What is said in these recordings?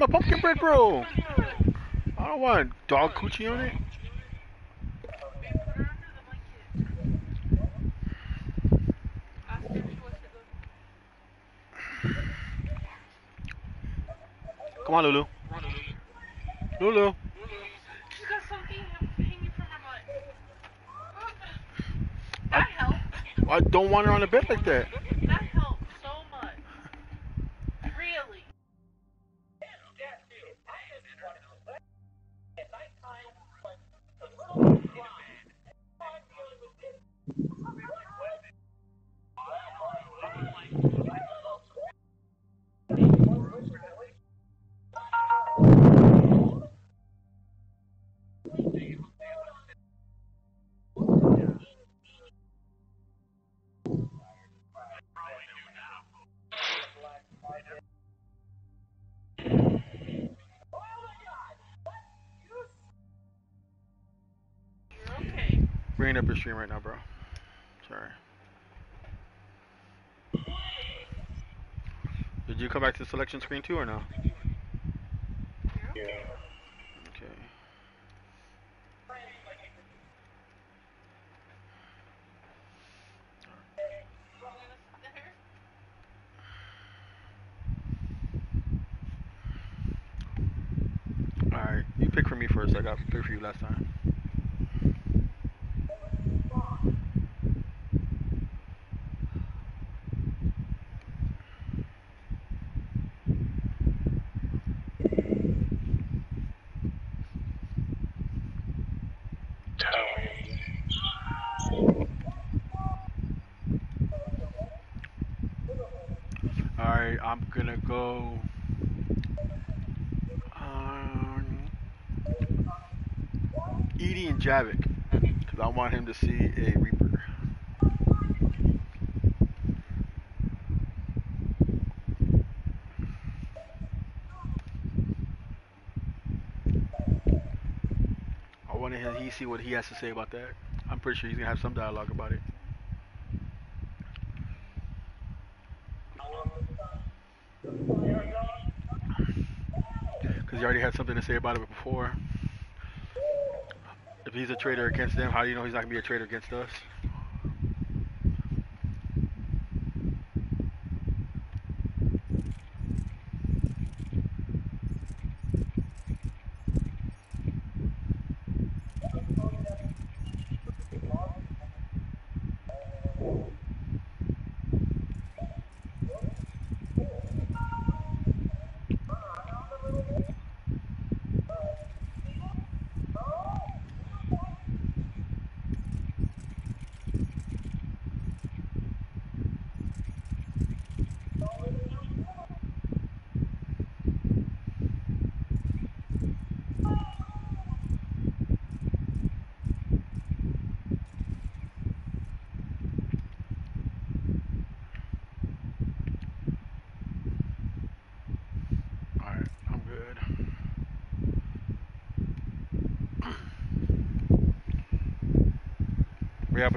my pumpkin bread, bro. I don't want dog coochie on it. Come on, Lulu. Lulu. She's got something hanging from her butt. That helps. I don't want her on the bed like that. Bringing up your stream right now, bro. Sorry. Did you come back to the selection screen too or no? Yeah. Okay. Alright, you pick for me first. I got pick for you last time. Alright, I'm gonna go. Um, EDI and Javik. Because I want him to see a Reaper. I want to he see what he has to say about that. I'm pretty sure he's gonna have some dialogue about it. Because he already had something to say about it before. If he's a traitor against them, how do you know he's not gonna be a traitor against us?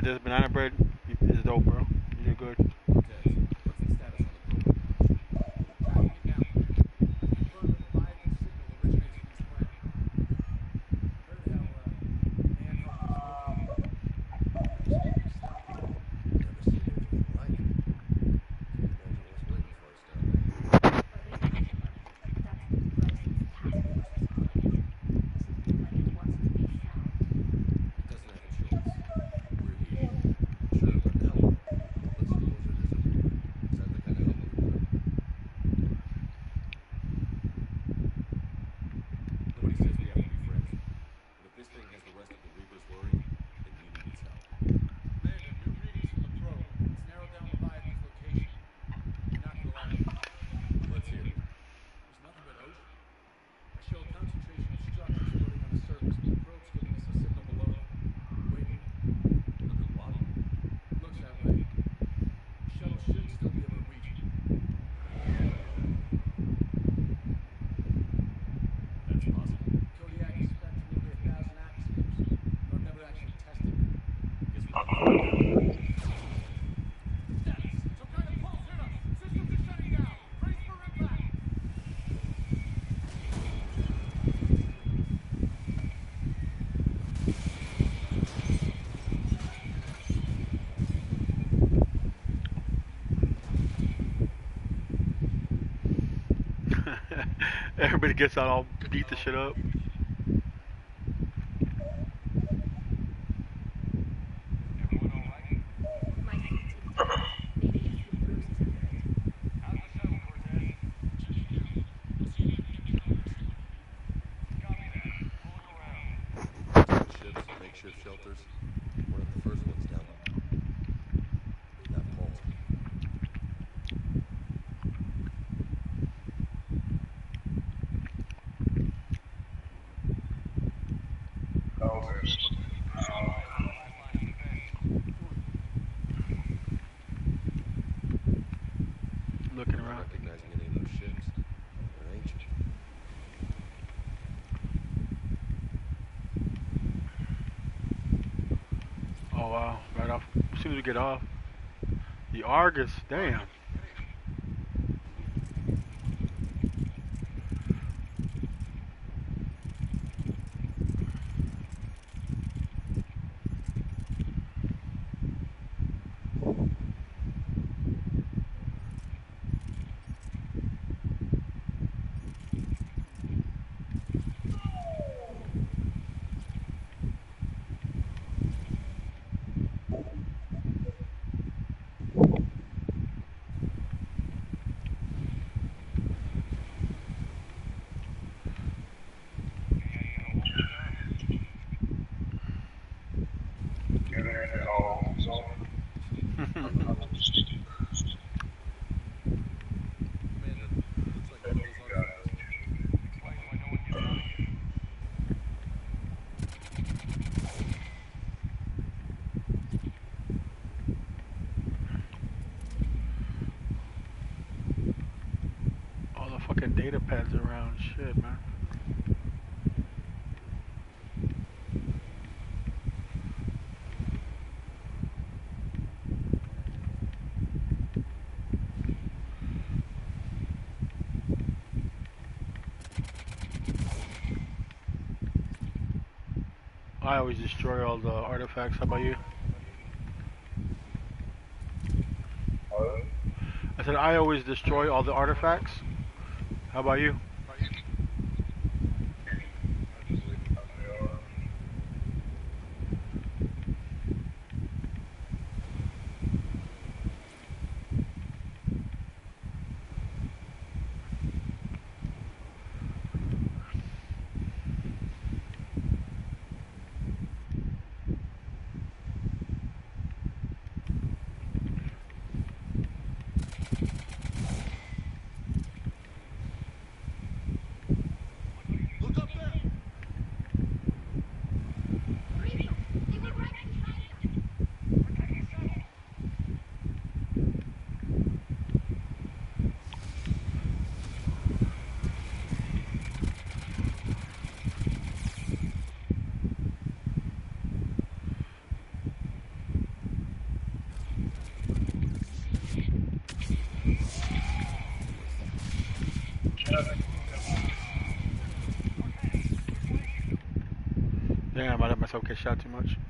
Yeah, this banana bread gets out all beat the shit up. Ships, makeshift shelters. One of the first ones down. That vault. Looking Not around. recognizing any of those ships. They're ancient. Oh wow, right off. As soon as we get off. The Argus, damn. Amanda, looks like one of those artifacts. All the fucking data pads around. Shit, man. I always destroy all the artifacts. How about you? I said I always destroy all the artifacts. How about you? Look up there! Damn, I shot too much.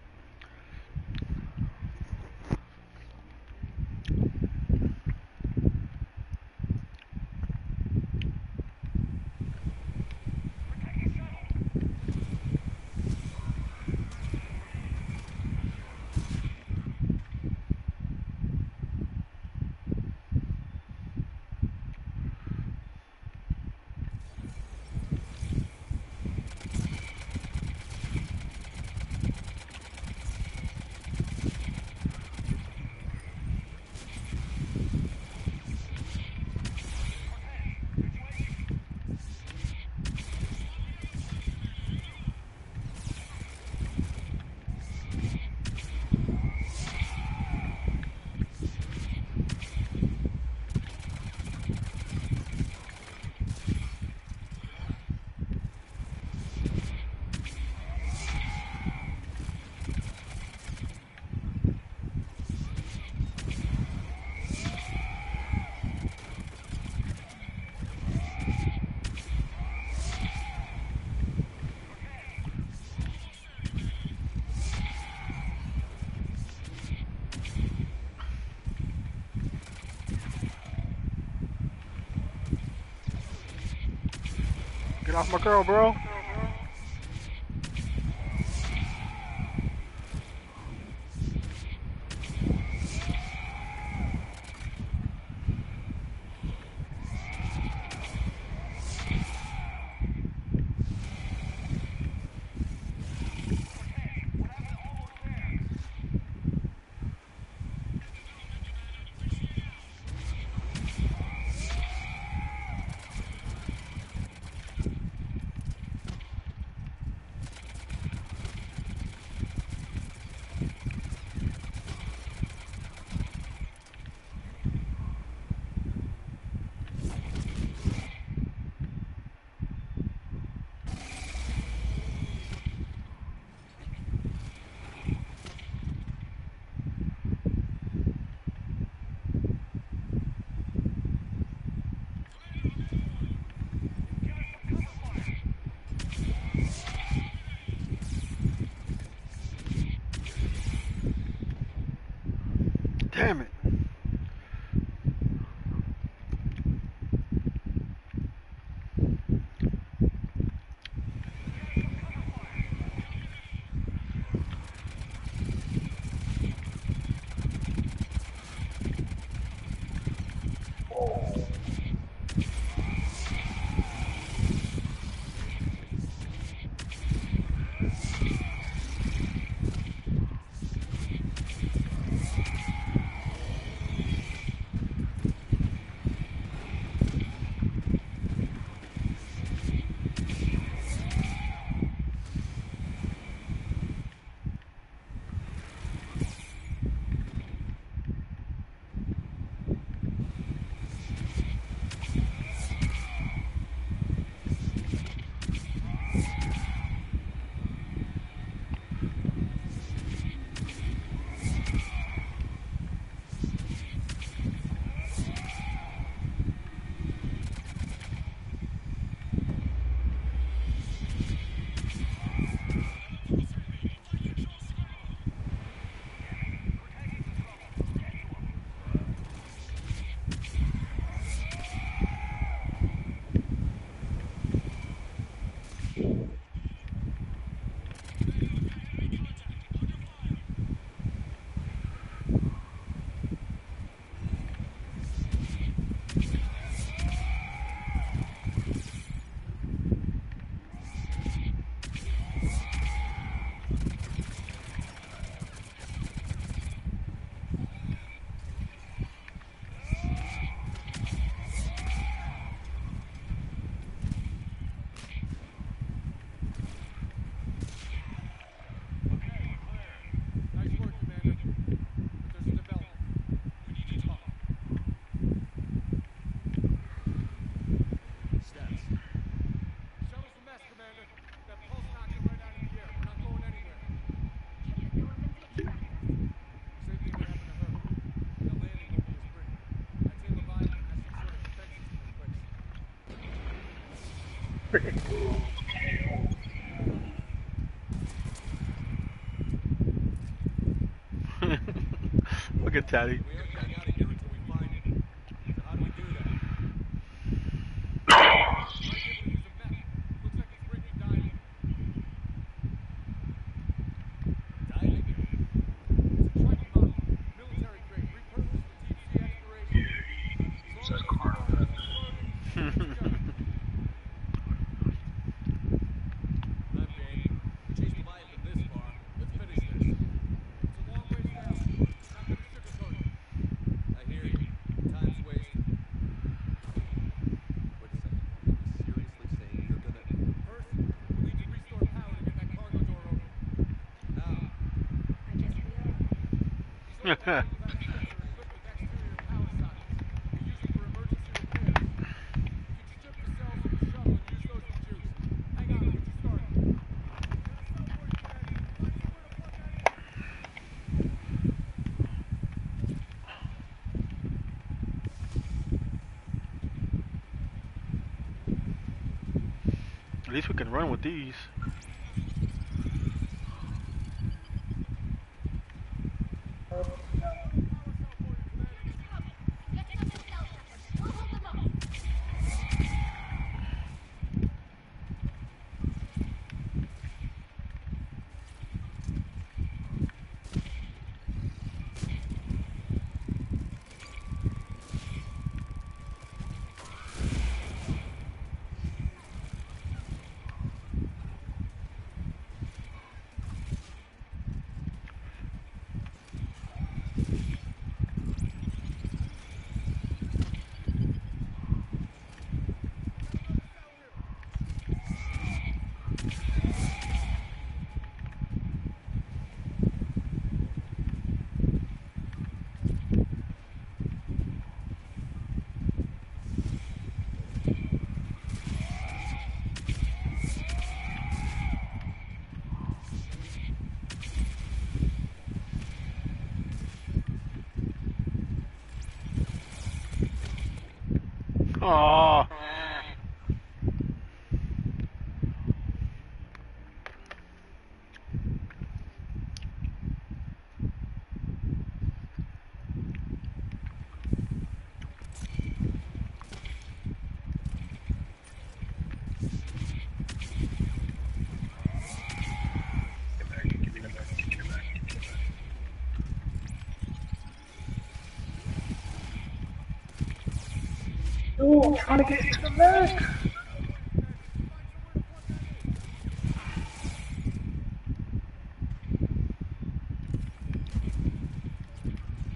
Get off my girl, bro. Look at Taddy. We aren't getting out of here until we find it. So how do we do that? Might be able to use a mech. Looks like it's rigged for diving. Diving? It's a Triton model. Military grade. Repurposed for deep sea exploration. As long as it's not floating, it's good. I'm game. We chased Leviathan this far. Let's finish this. It's a long ways down. Not gonna sugarcoat it. I hear you. Time's wasted. Wait a second. Are you seriously saying you're gonna... First, we need to restore power to get that cargo door open. How? These old batteries without sensor are equipped with exterior power sockets. We use them for emergency repairs. You can strip the cells of the shuttle and use those for juice. Hang on, I'll get you started. At least we can run with these. I'm trying to get into the back.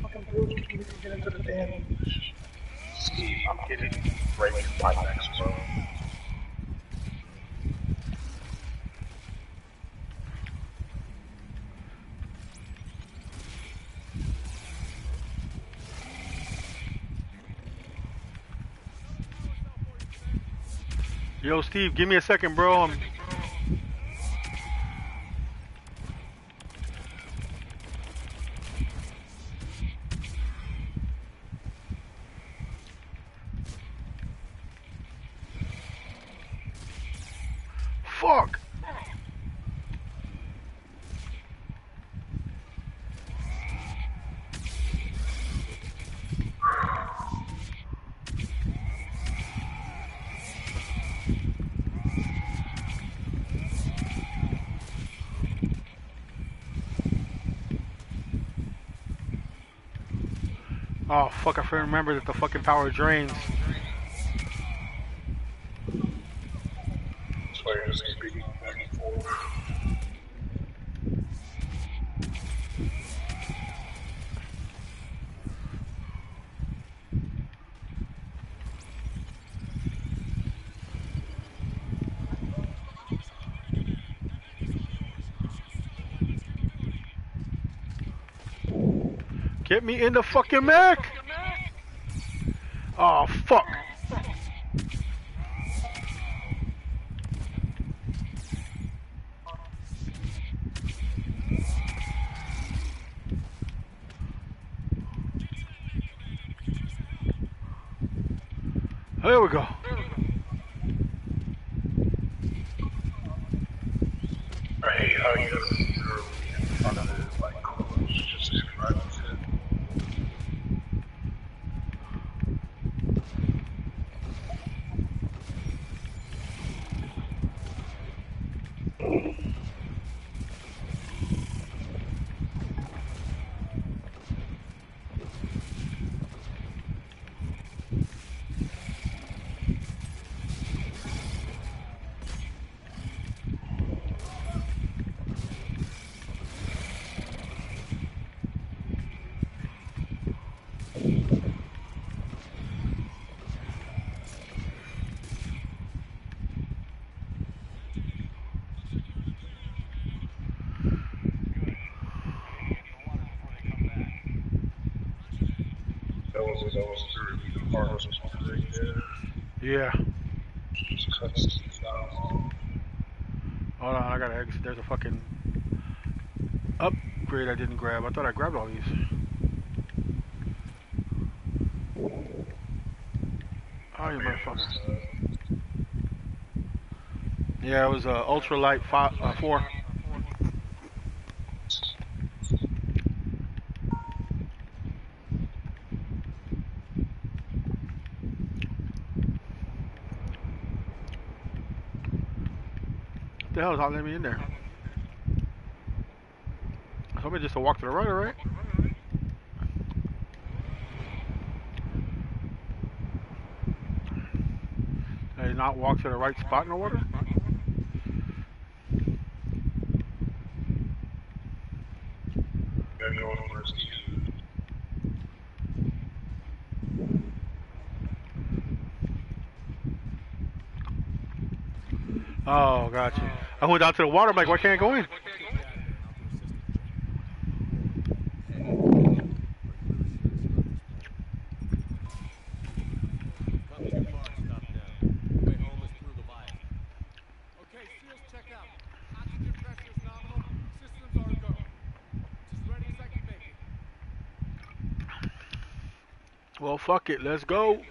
Fucking dude, keep me from getting to the damn. Steve, I'm getting right to my next bro. Yo, Steve, give me a second, bro. I'm... Fuck! Oh, fuck, I forgot to remember that the fucking power drains. That's why you're just speaking back and forth. Get me in the fucking mech! Oh, fuck. There we go. Right, how you you're in front of it, like, close, just describe it. That was that was through the hardest one right there. Yeah. Just cuts these down. Hold on, I gotta exit. There's a fucking upgrade I didn't grab. I thought I grabbed all these. Oh, you motherfucker. Yeah, it was uh, ultralight five, uh, four. What the hell is not letting me in there? Somebody just to walk to the right, alright? Did I not walk to the right spot in the water? Oh, gotcha. I went down to the water, I'm like, why can't I go in? fuck it, let's go.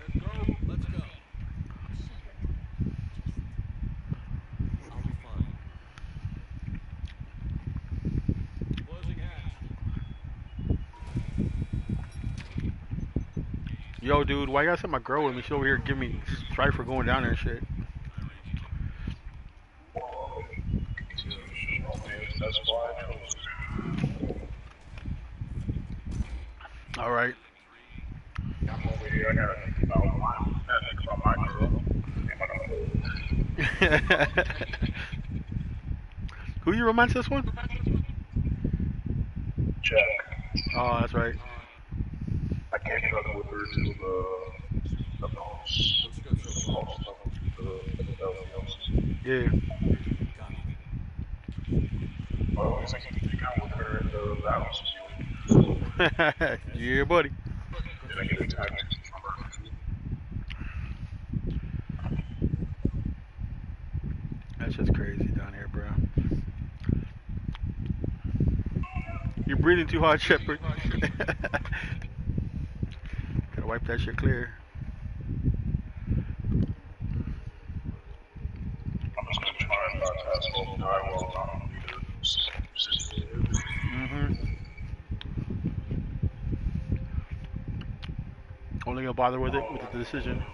Yo, dude, why you gotta send my girl with me? She's over here giving me strife for going down there and shit. Mine's this one? Check. Oh, that's right. I can't to the. Yeah. yeah, buddy. Devon Shepard. Gotta wipe that shit clear. Mm-hmm. Only gonna bother with it with the decision.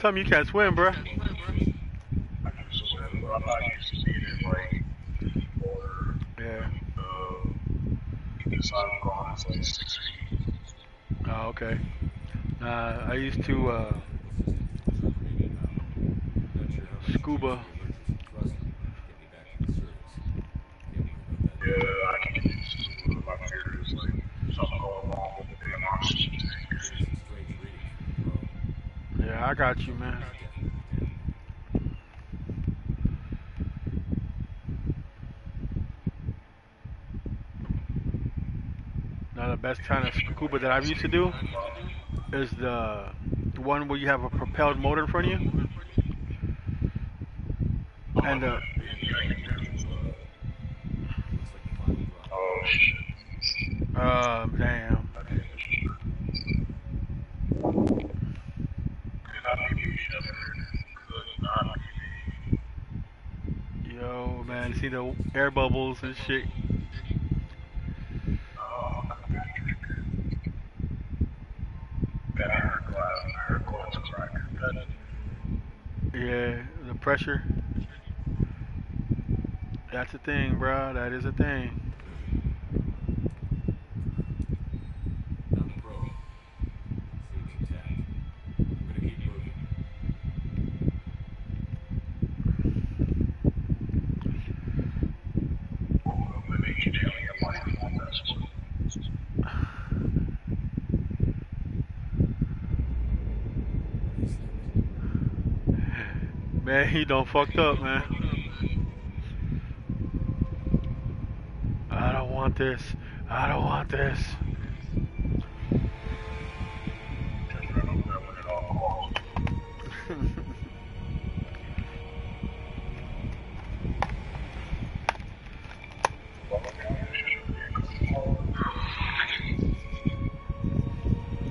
tell me you can't swim, bruh. Yeah, I got you, man. Now the best kind of scuba that I used to do is the one where you have a propelled motor in front of you. And uh, um, damn. see the air bubbles and shit. Yeah, the pressure. That's a thing, bro. That is a thing. he done fucked up, man. I don't want this. I don't want this.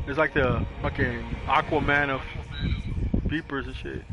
it's like the fucking Aquaman of beepers and shit.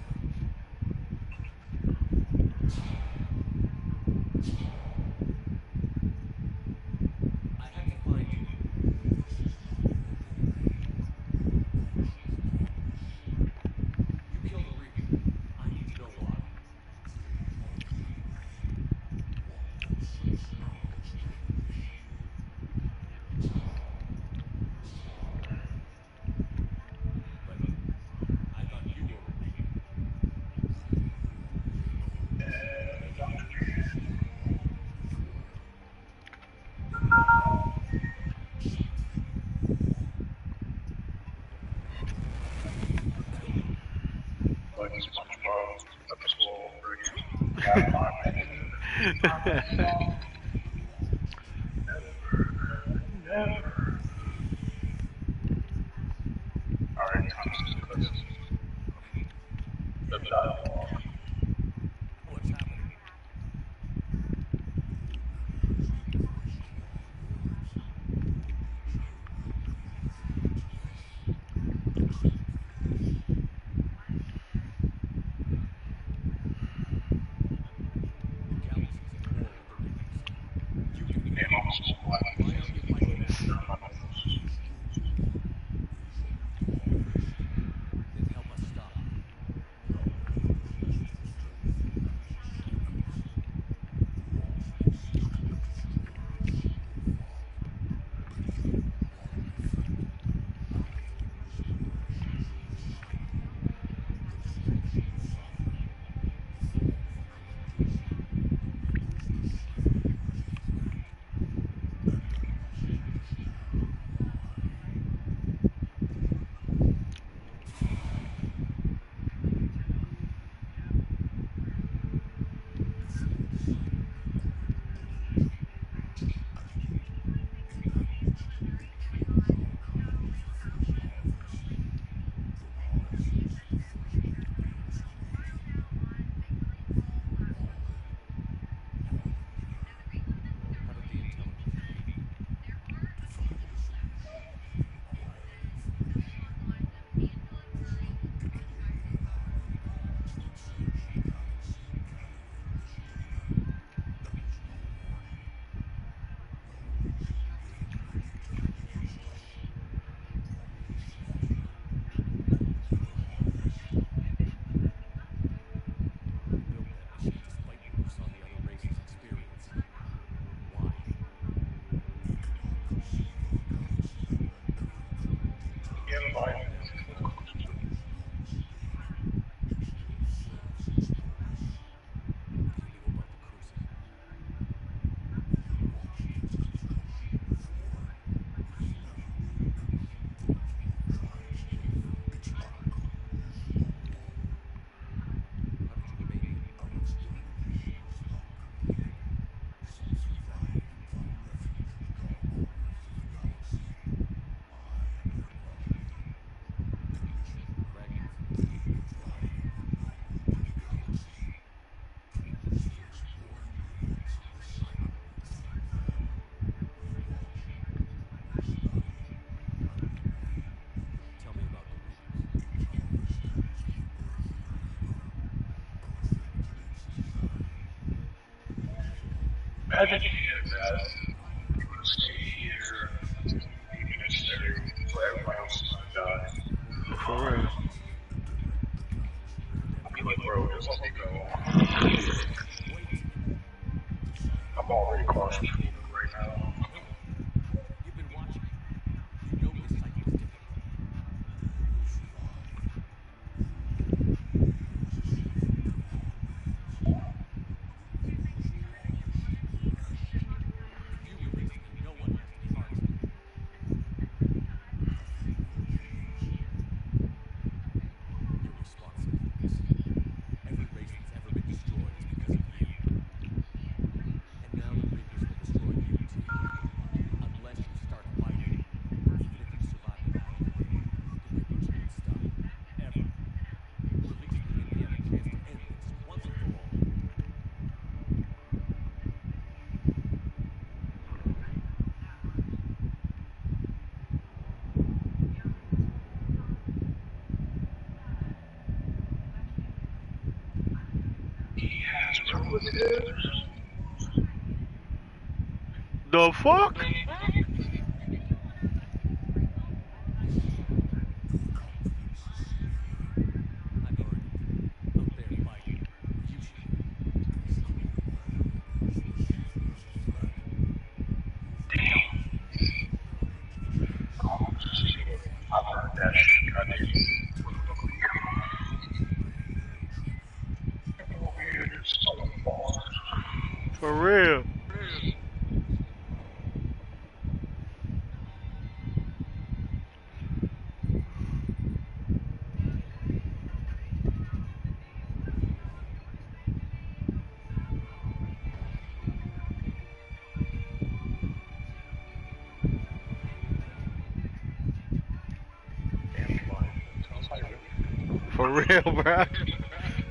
Real, bruh.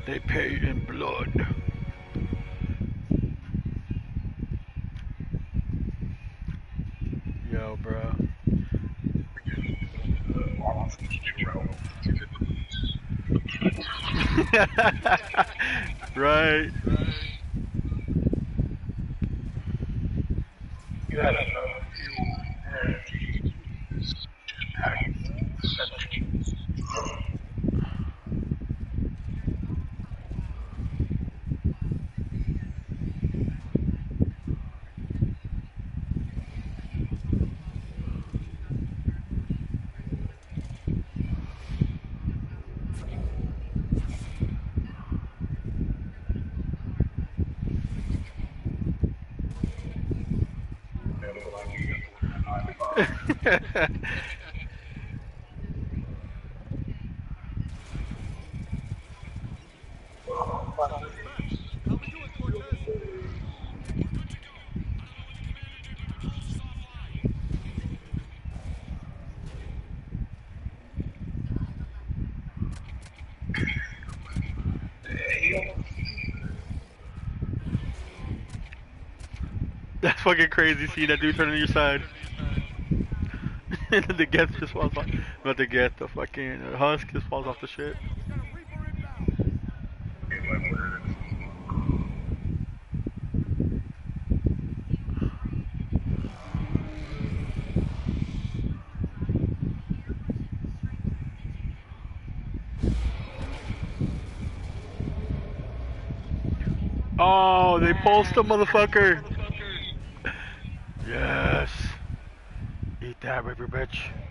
They pay in blood. Yo, bro. right. You had enough fuel, energy, just pack essentials. Never like you get the How we doing, Cortez? That's fucking crazy. See that dude turn on your side. and the Geth just falls off. Not the Geth, the fucking uh, Husk just falls off the inbound. Oh, they pulsed the motherfucker. That, Reaper bitch.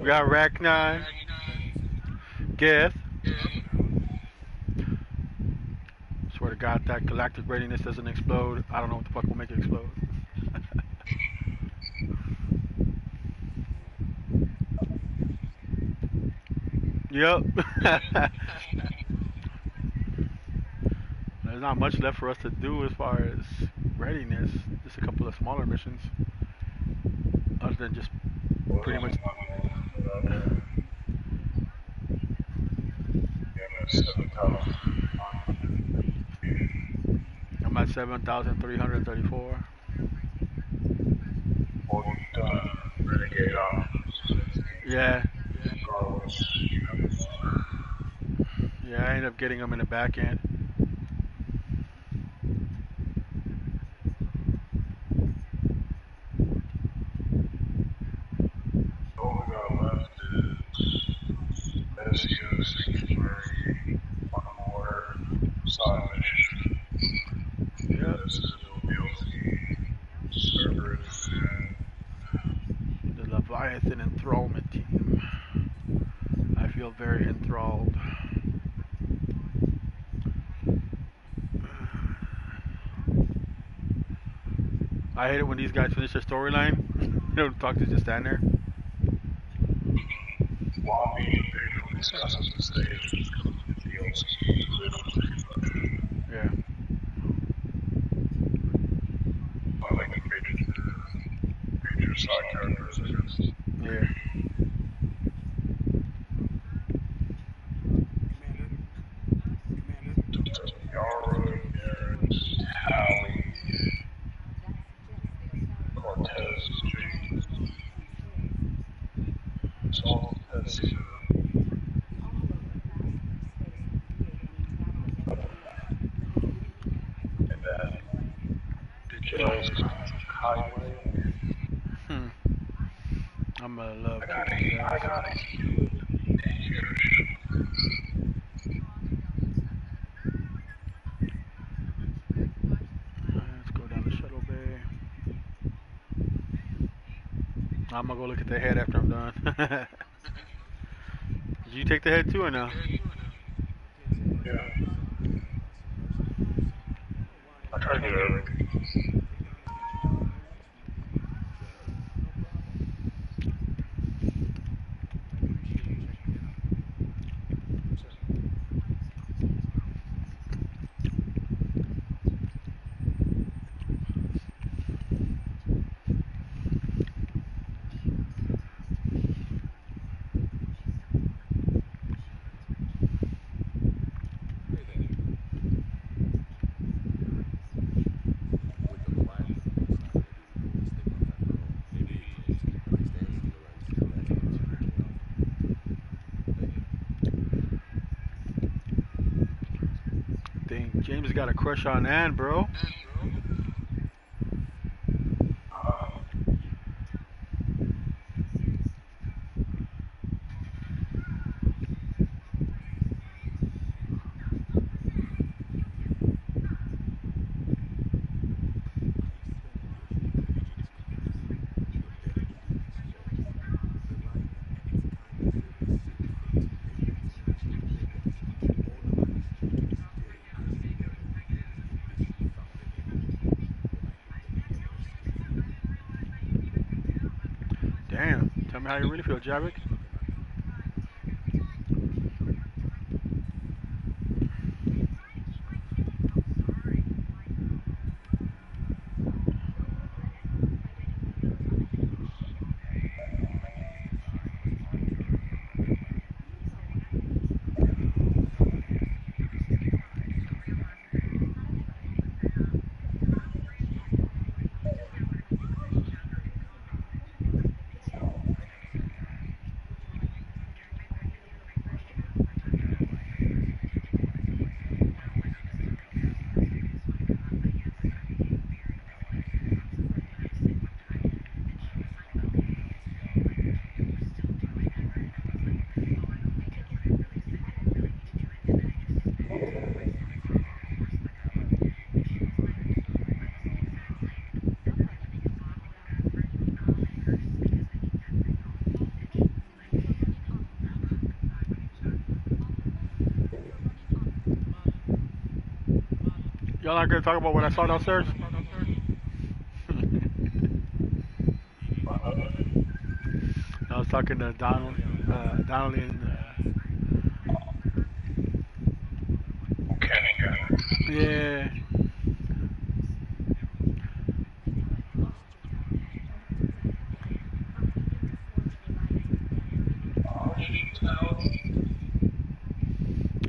We got Rachni, Geth. Swear to God, that galactic readiness doesn't explode. I don't know what the fuck will make it explode. yep. There's not much left for us to do as far as readiness. Just a couple of smaller missions. Other than just pretty much I'm at 7,334. What we've done, renegade off. Yeah, Yeah, I ended up getting them in the back end. All we got left is Mezio, Sanctuary, More, Side Mission. Yep. This is a new DLC. Cerberus and The Leviathan Enthrallment Team. I feel very enthralled. I hate it when these guys finish their storyline. you don't talk to just stand there discussing the stage, just comes with DLC. They don't say much. Yeah. I like the major, major side characters, I guess. Yeah. Yara, Garrett, Hallie, Cortez, James. It's all that's uh, and then details highway. Hmm. I'm gonna love I got kicking a, I ass. got a huge. Let's go down the shuttle bay. I'm gonna go look at the head after I'm done. Did you take the head too or no? Yeah. I try to get everything. With the plan, it's not gonna be maybe it's gonna stay in the lens. Dang, James got a crush on Ann, bro. Tell me how you really feel, Javik. Y'all not gonna talk about what I saw downstairs? I was talking to Donald, uh, Donald and, uh, it. yeah. Oh, she's out.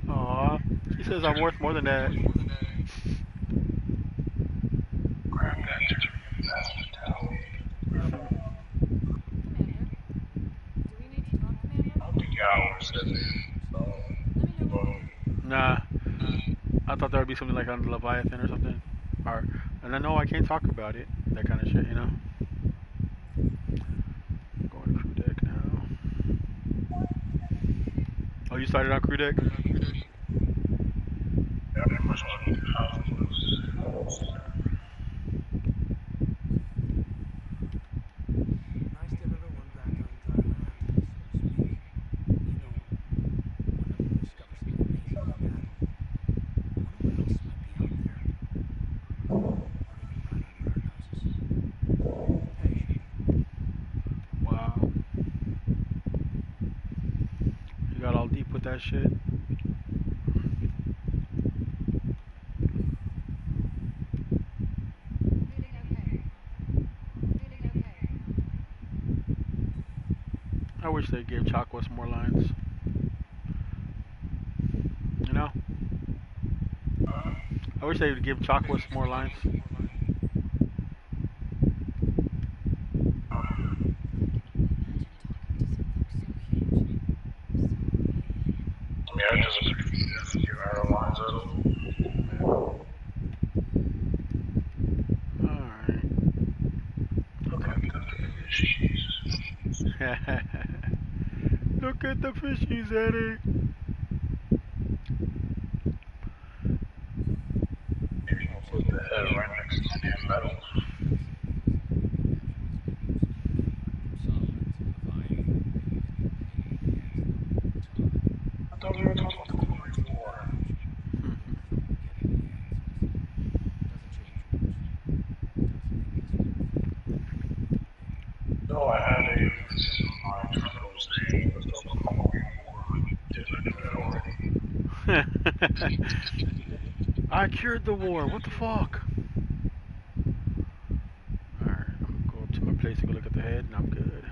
Aw, he says I'm worth more than that. Grab that to hospitality. Do we need to talk, Commander? The hours that they so, Let me know. well, be something like on the Leviathan or something. Or, and I know I can't talk about it. That kind of shit, you know. Going to crew deck now. Oh, you started on crew deck? Yeah, pretty much what the house was. Nice to have everyone back on dry land, so to speak. You know, whenever we discover something amazing like that, I wonder what else might be out there. Lurking right under our noses. Hey, Wow. You got all deep with that shit. Feeling okay. Feeling okay. They Chakwas more lines. You know? I wish they would give Chakwas more lines. I mean, I just if you airlines at all. Alright. Look at the fishies. Look at the fishies, EDI. You can put the head right next to the damn metal. I thought we were talking about the Marine War. No, I had a physician of mine trying to say let's talk about the Marine War. Did I do that already? I cured the war. What the fuck? Alright, I'm gonna go up to my place and go look at the head, and I'm good.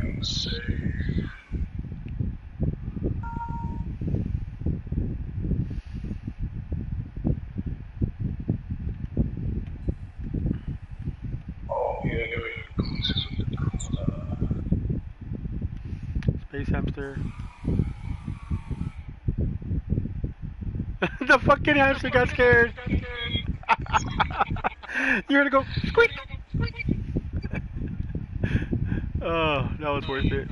And say Oh, yeah, yeah, yeah. This is what the uh, Space hamster. The fucking hamster got scared. You're gonna go squeak. oh, that was worth it.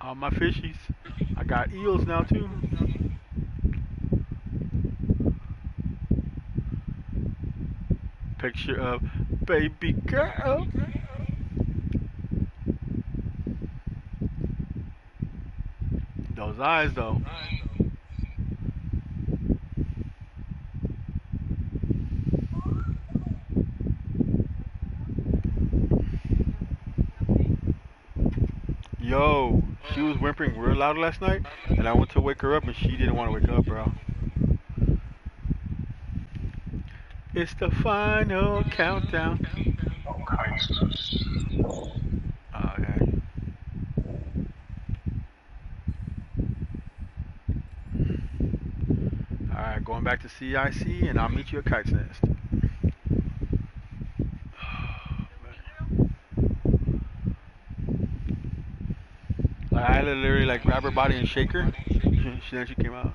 All my fishies. I got eels now too. Picture of baby girl. Those eyes though. Yo, she was whimpering real loud last night, and I went to wake her up, and she didn't want to wake up, bro. It's the final countdown. Oh, okay. Alright, going back to CIC, and I'll meet you at Kite's Nest. Like, I literally like grab her body and shake her. She she came out.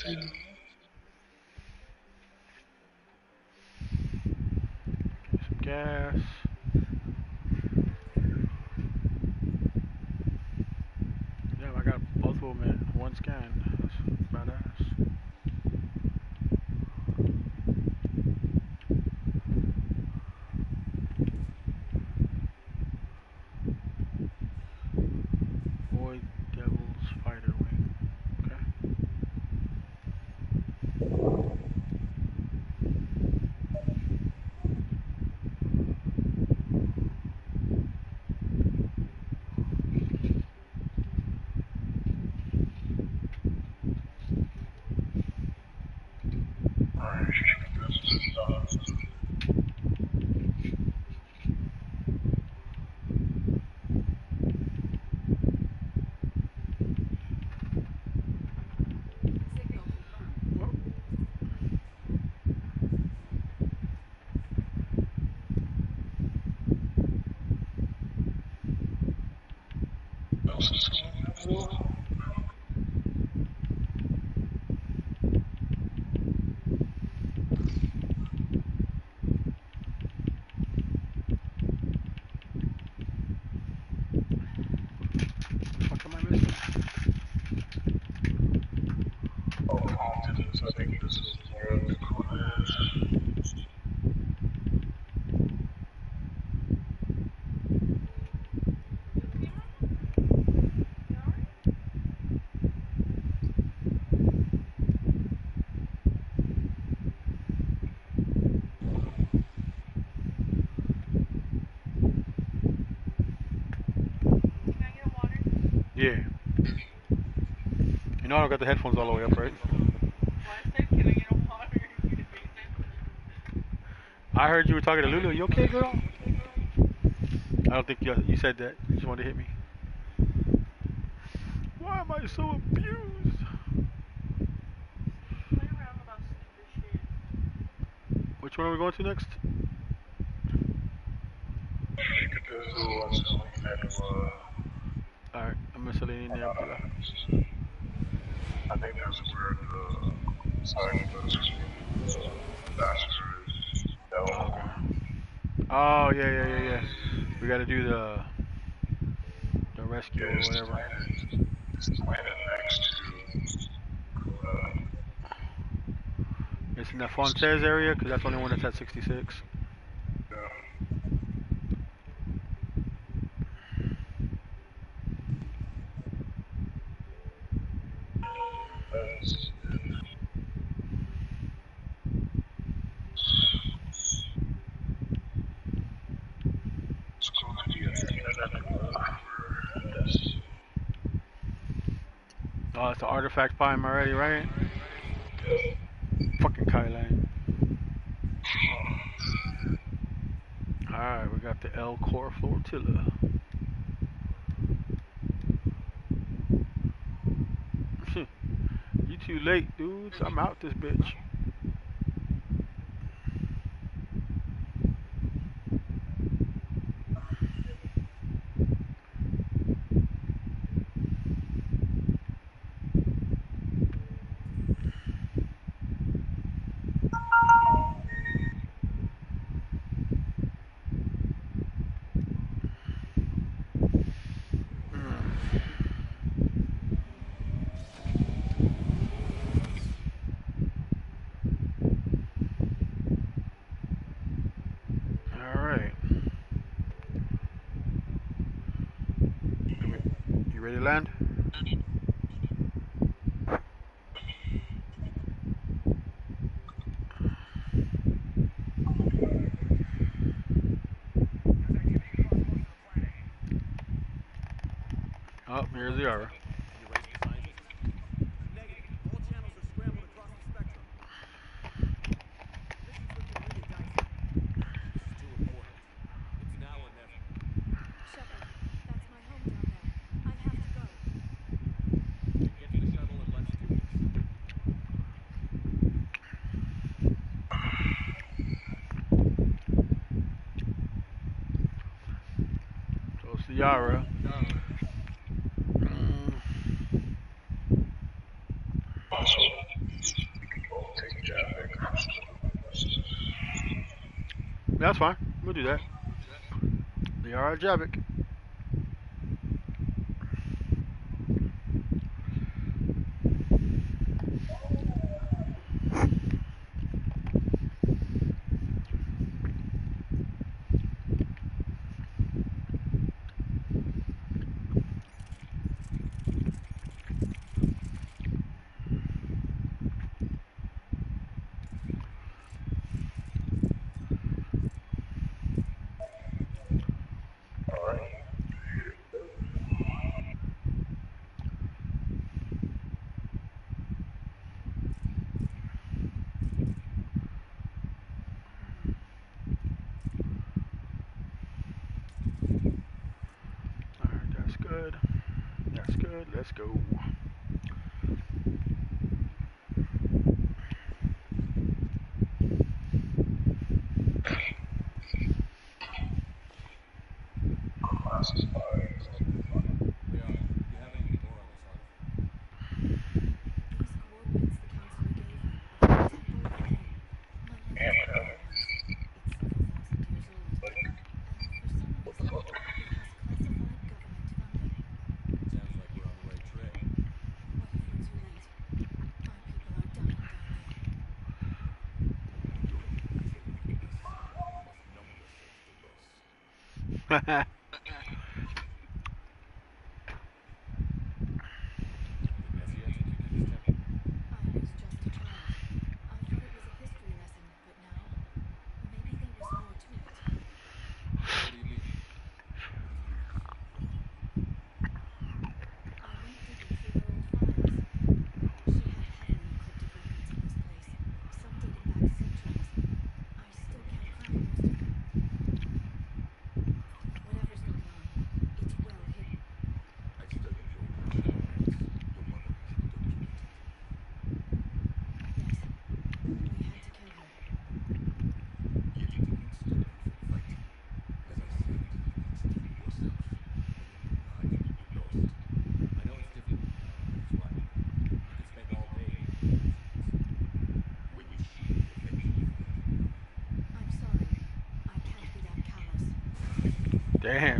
Something. Some gas. Yeah, I got both of them in one scan. That's badass. Void Devil's Fighter Wing. Okay. Alright, shooting pistol. Signal confirmed. Else is going on. Fuck am I missing? Oh, Compton is, I think this is where the corner is. Can I get a water? Yeah. You know I got the headphones all the way up, right? I heard you were talking to Lulu. You okay, girl? I don't think you, you said that. You just wanted to hit me. Why am I so abused? Which one are we going to next? Shooting pistol, I'm selling that, uh, Alright, I'm miscellaneous there. brother. I think that's where the side of the bastard is. That one. Oh, yeah, yeah, yeah, yeah. We gotta do the the rescue Yeah, or whatever. it's in the Fontes area, because that's the only one that's at 66. yeah. That's, it's going to be a internet, uh, for this. Oh, it's the artifact time already, right? Fucking Kylan. Alright, we got the Elcor Flotilla. you too late, dudes. I'm out this bitch. do that. They are a Javik.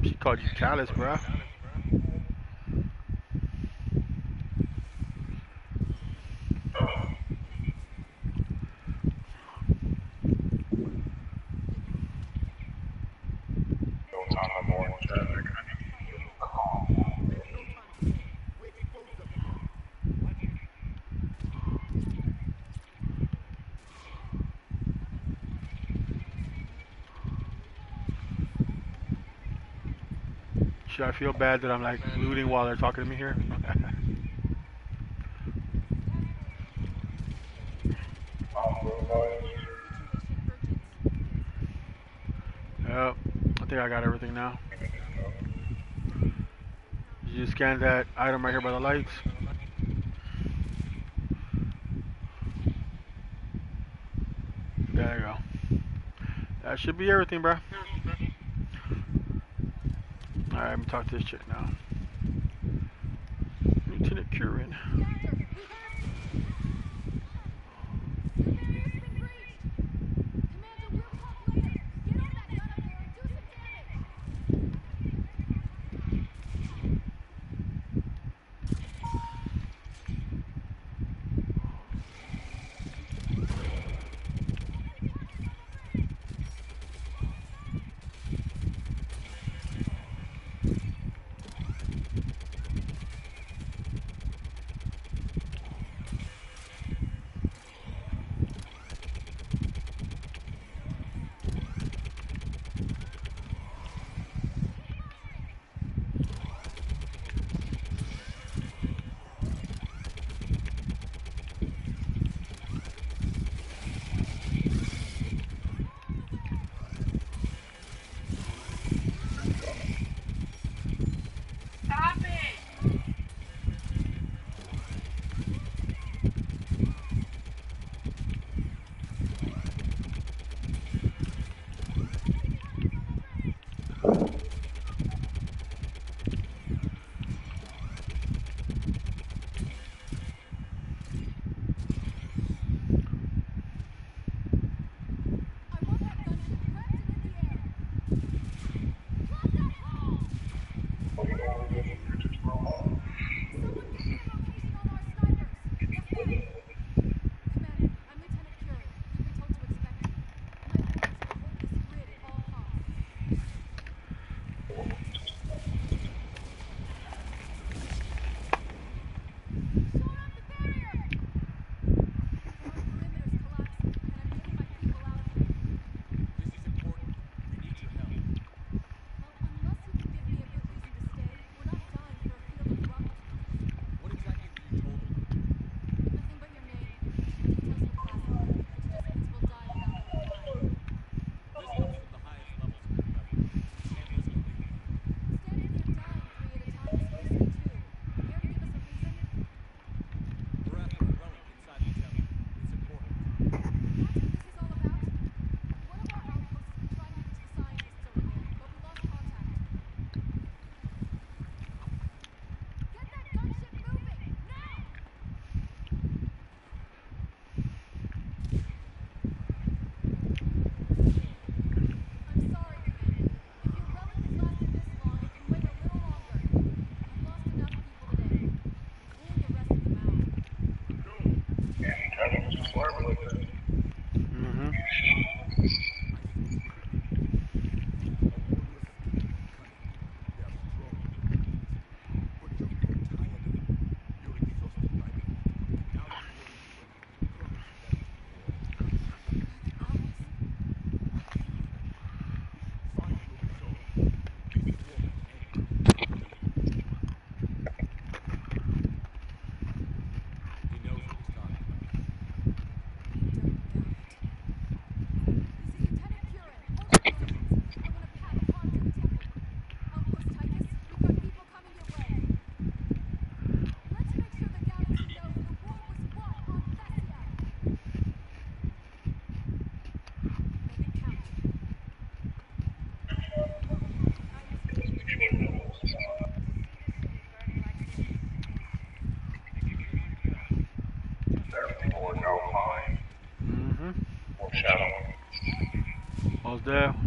She called you callous, bro. Should I feel bad that I'm like looting while they're talking to me here? yep, oh, I think I got everything now. You scan that item right here by the lights. There you go. That should be everything, bruh. I'm talk to this chick now. There.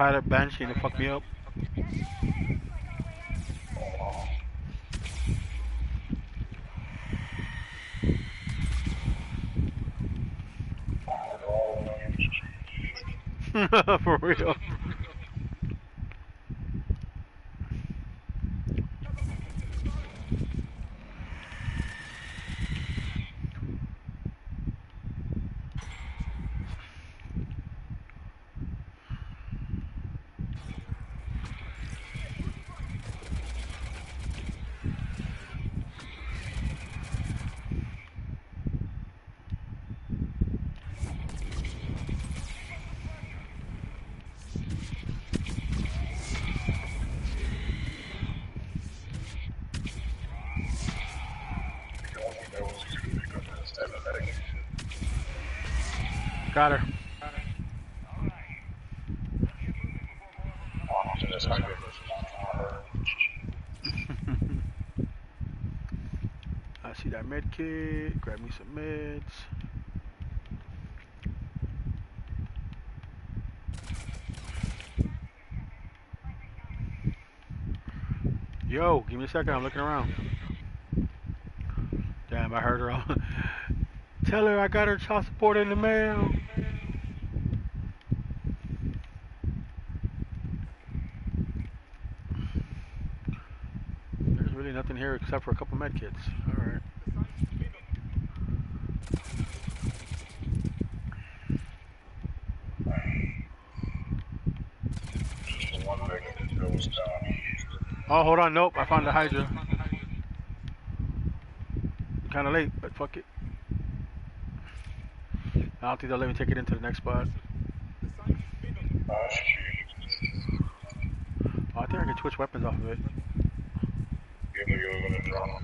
I had a banshee to fuck me up. For real. Got her. I see that med kit. Grab me some meds. Yo, give me a second. I'm looking around. Damn, I heard her. Tell her I got her child support in the mail. There's really nothing here except for a couple med kits. Alright. Oh, hold on. Nope. I found the Hydra. Kind of late, but fuck it. I don't think they'll let me take it into the next spot. Oh, I think I can switch weapons off of it.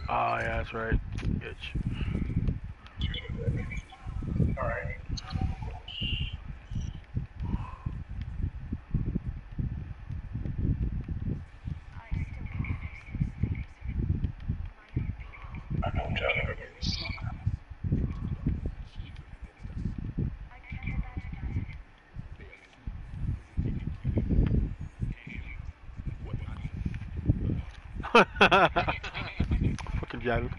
Oh, yeah, that's right. Bitch. Alright. I know, Jennifer. Fucking Javik.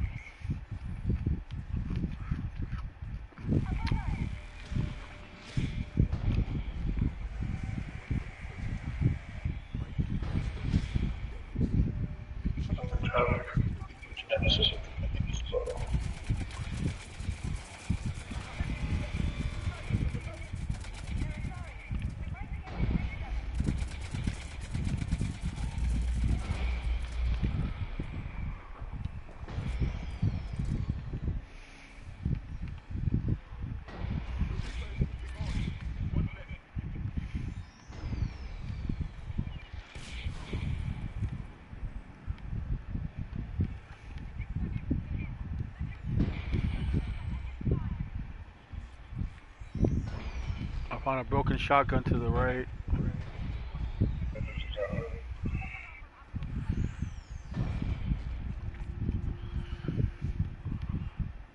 Found a broken shotgun to the right.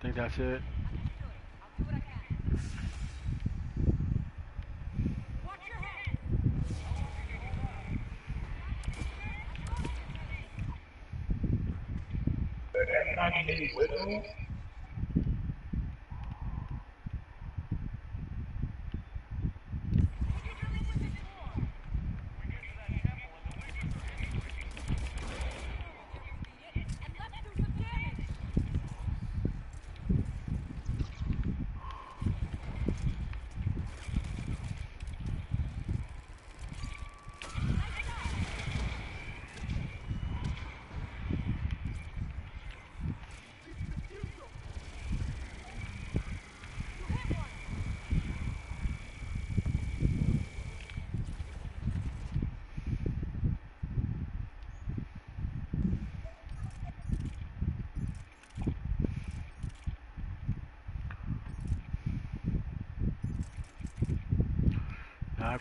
think that's it. M98 Widow? I ain't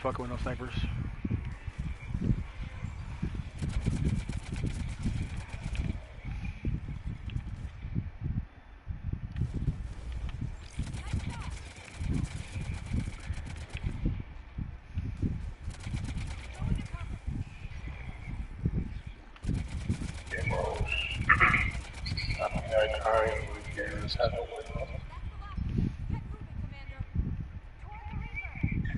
fucking with no snipers. Demos. M99 weekends have a window.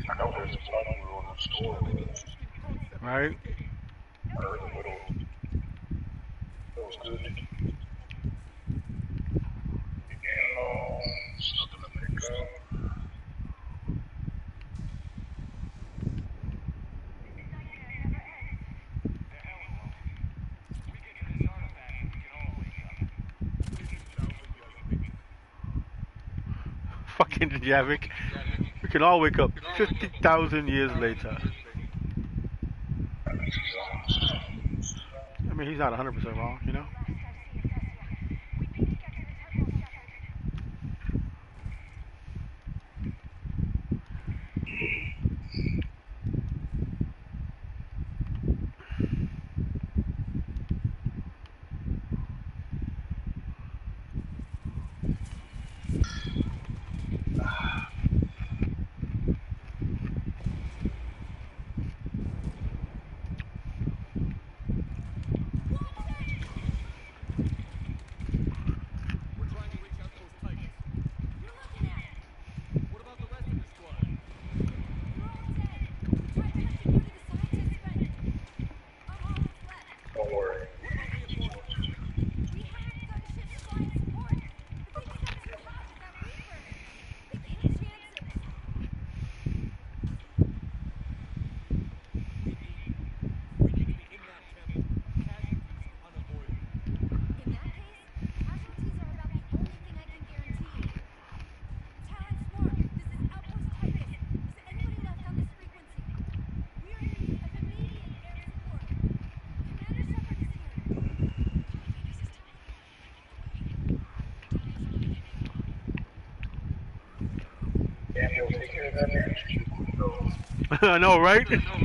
I know there's a ton of room in the store. but Right? I heard the widow. It was good. Ammo, something to pick up. We can all wake up 50,000 years later. I mean, he's not 100% wrong, you know? We're trying to reach Outpost Titus. What about the rest of your squad? Don't worry. We need to be in that temple. Casualties unavoidable. Daniel, take care of that man. No. I know, right?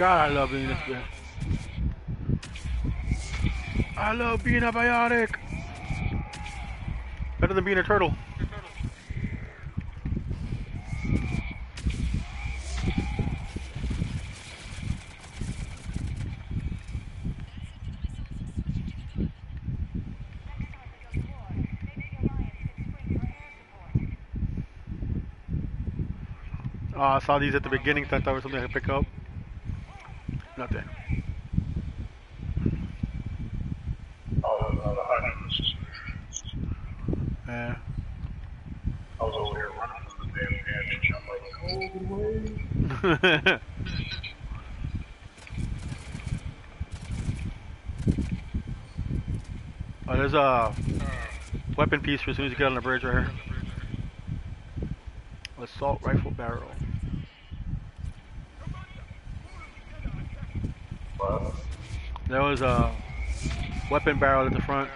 God, I love being this bitch. I love being a biotic. Better than being a turtle. Oh, I saw these at the beginning, so I thought it was something I could pick up. Nothing. Oh, the, uh, the hydrants. Yeah. I was over here running from the damn pantry. I'm like, oh, wait. oh, there's a weapon piece for as soon as you get on the bridge right here. Assault rifle barrel. What? There was a weapon barrel at the front.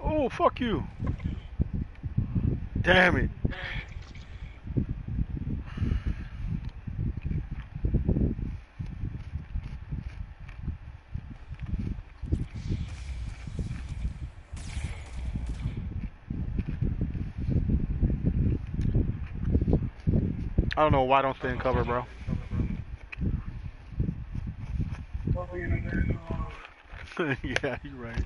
Oh, fuck you. Damn it. Why don't stay in cover, bro. yeah, you're right.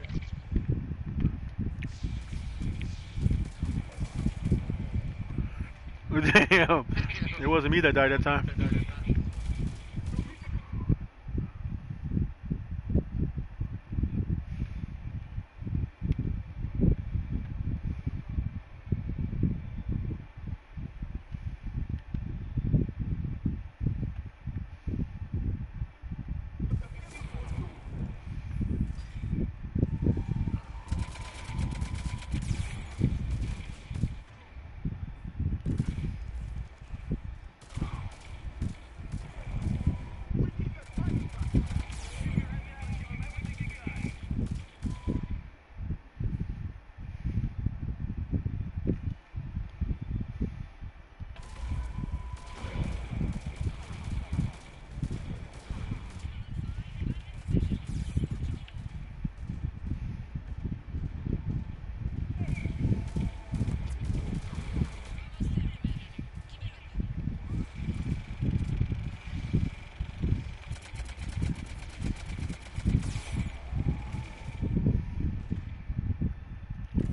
Damn. It wasn't me that died that time.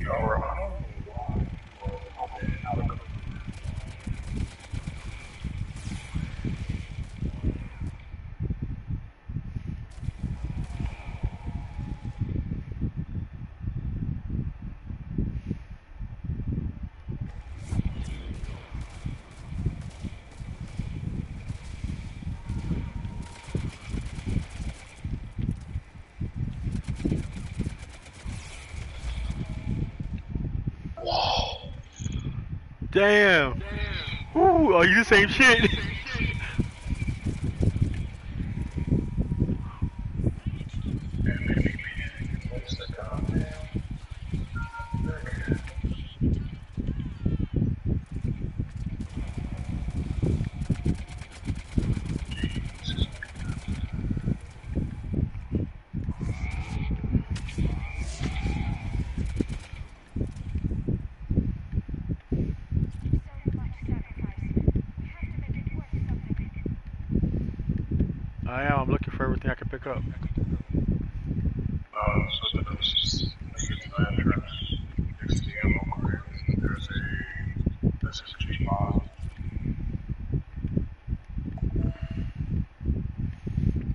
Y'all were on. Damn. Ooh, are you the same shit? And maybe what's the goddamn? I am. I'm looking for everything I can pick up. Uh, so there's, I get to the entrance, next to the ammo crate, there's a SSG mod.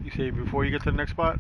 You say before you get to the next spot?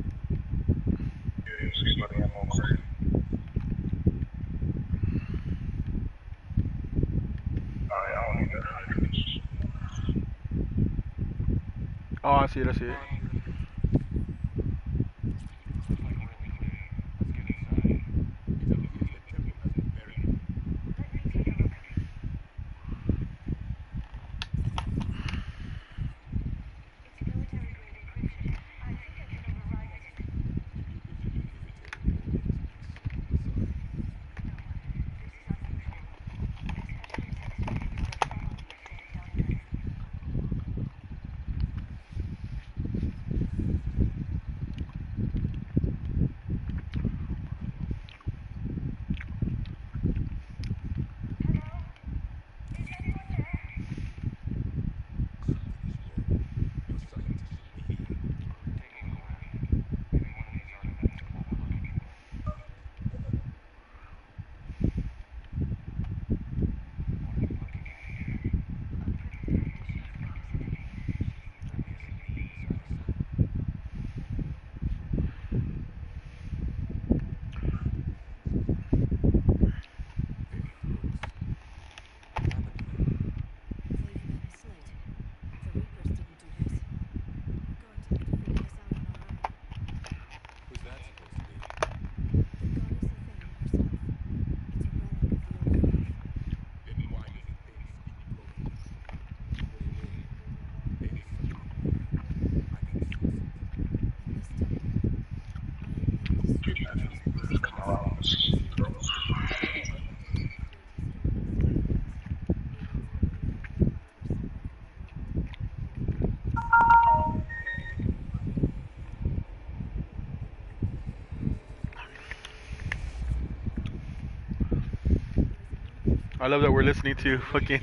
I love that we're listening to fucking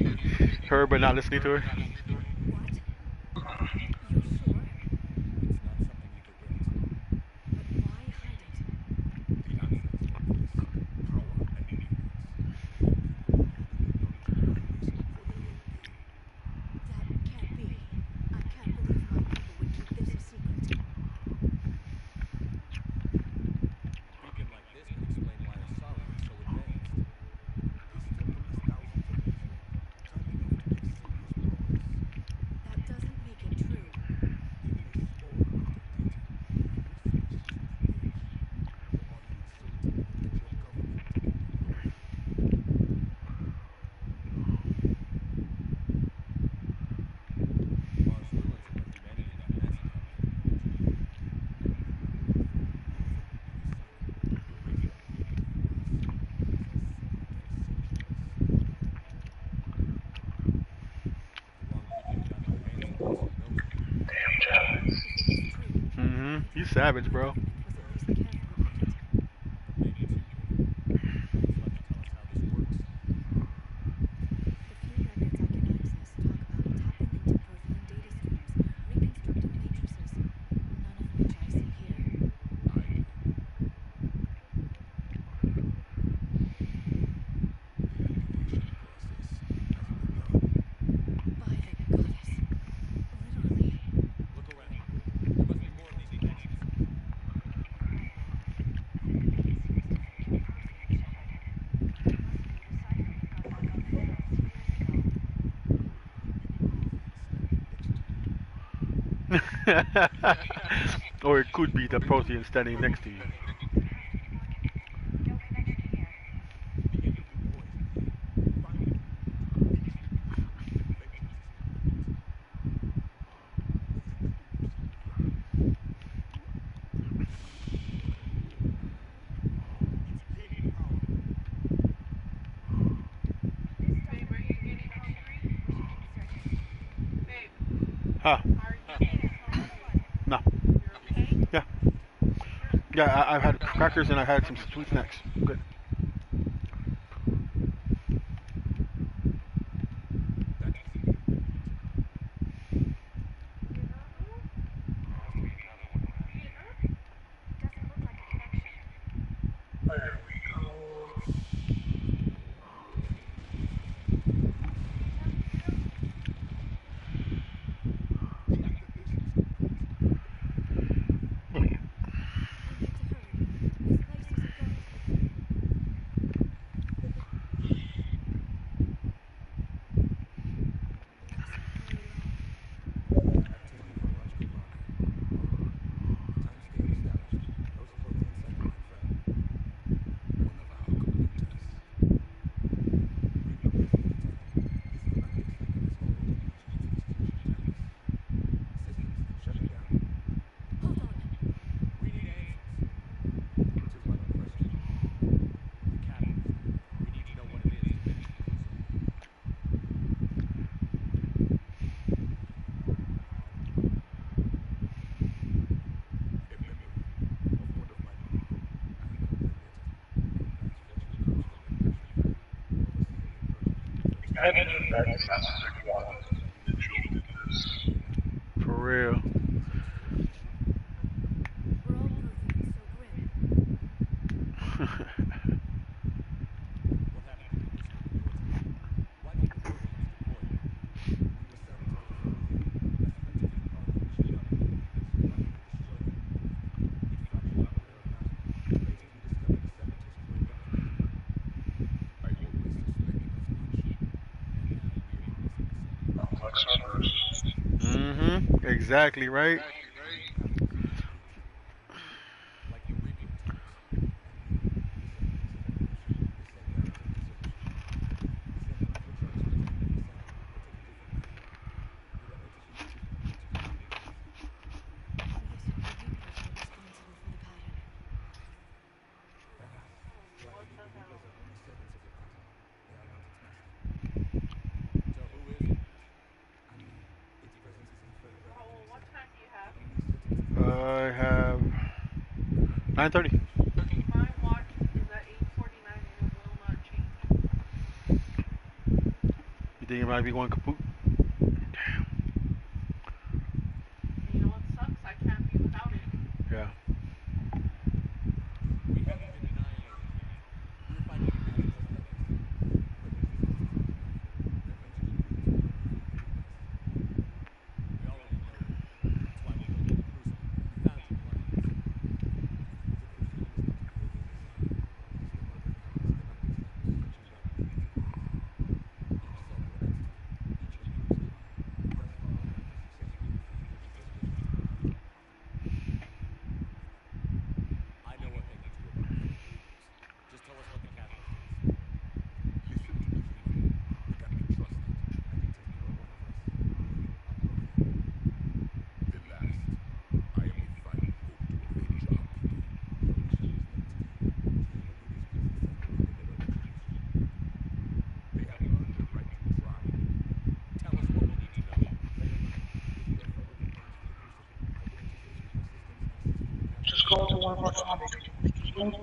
her, but not listening to her. You savage, bro. or it could be the Prothean standing next to you. crackers and I had some sweet snacks. Good. Exactly, right? 9.30. You think it might be going kaput?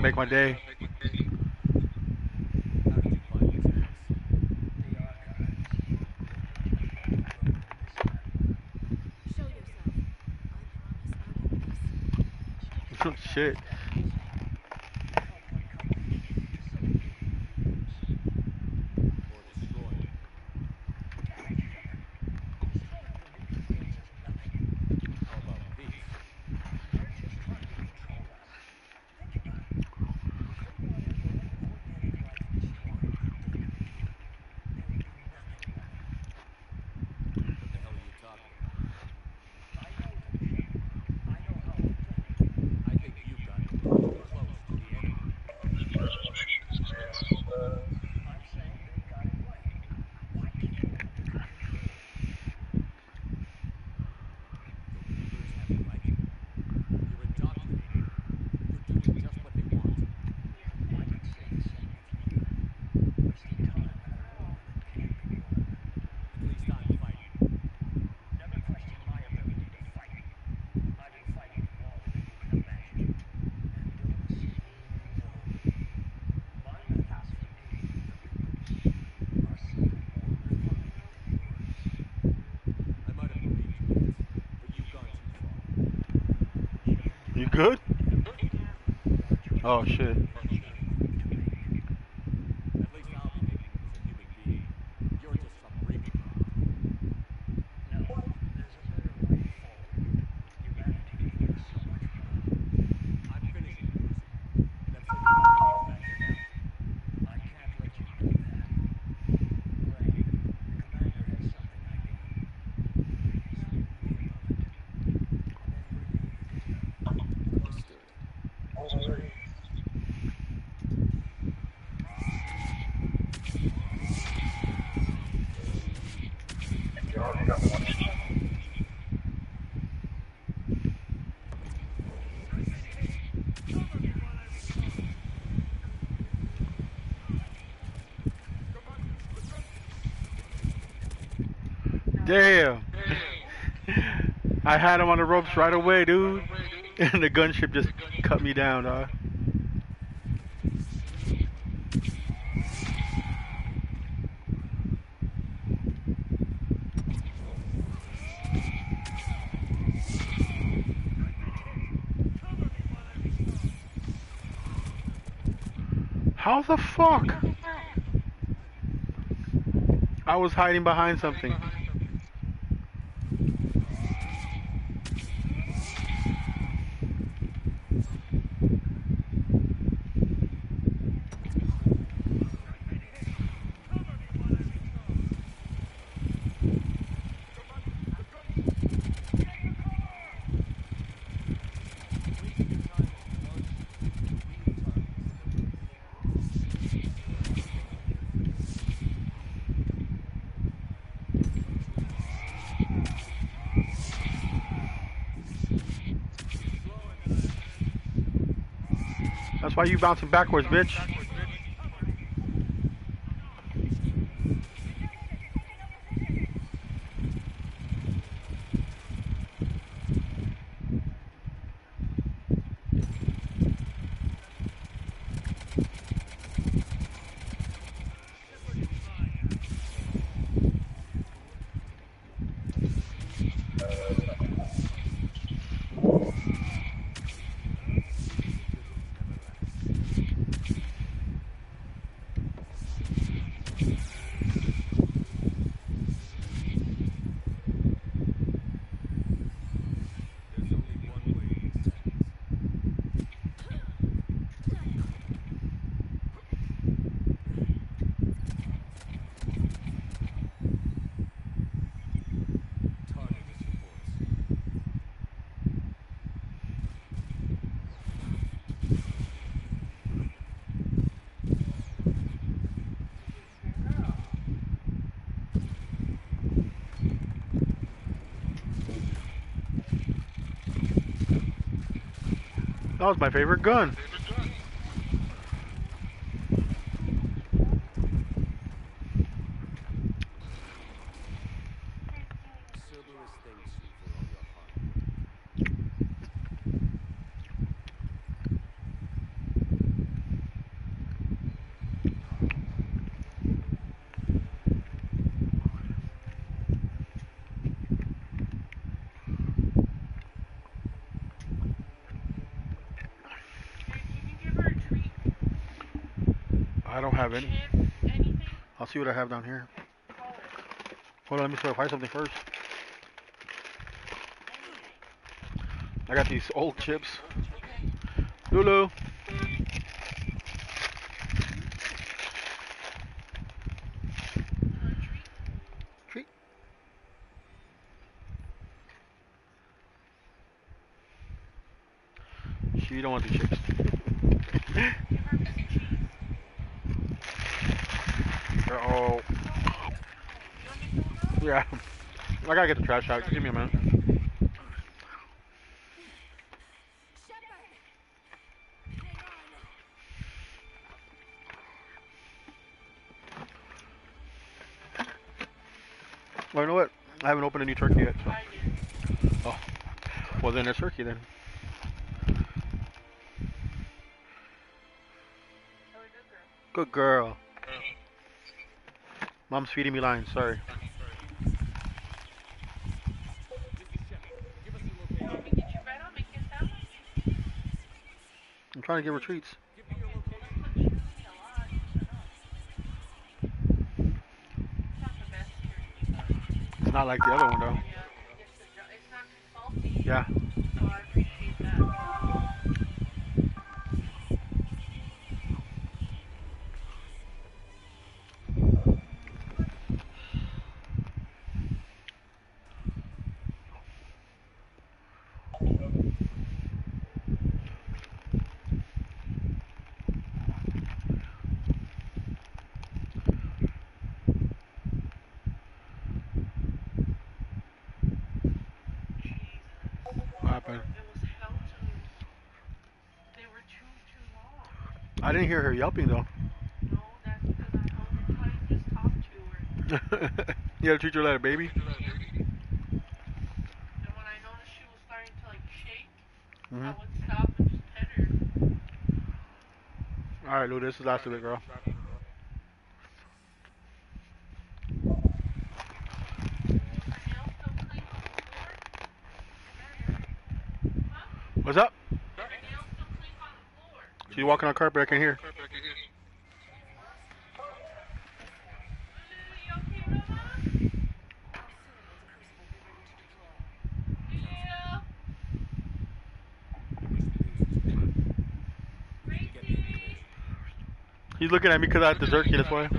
make my day. Oh shit. Damn. I had him on the ropes right away, dude. And the gunship just cut me down, dog. How the fuck? I was hiding behind something. Why you bouncing backwards, bitch. There's only one way these ends. Target is your voice. That was my favorite gun. Cerberus thanks you for all your hard work. Can you give her a treat? I don't have any. Chip? Anything? I'll see what I have down here. Hold on, let me try to find something first. I got these old chips. Lulu. Treat. She don't want the chips. Oh. Yeah. I gotta get the trash out. Give me a minute. Well, you know what? I haven't opened any turkey yet. So. Oh. Well, then it's turkey then. Good girl. Mom's feeding me lines. Sorry. Get. I'm trying to give her treats. Give me your location. Put sugar in a lot. Shut up. It's not the best turkey, but It's not like the other one though. yeah, it's, the, it's not too salty. Yeah. So I appreciate that. Jesus. What happened? It was hell to They were too, too long. I didn't hear her yelping though. No, that's because I held it tight and just talked to her. you gotta treat her like a baby. And when I noticed she was starting to like shake, I hmm would stop and just pet her. All right, Lou. This is last of it, girl. Her nails still clean on the floor? Huh? What's up? Her nails still clean on the She's walking on carpet. I can hear. You. He's looking at me because I had the jerky. That's why.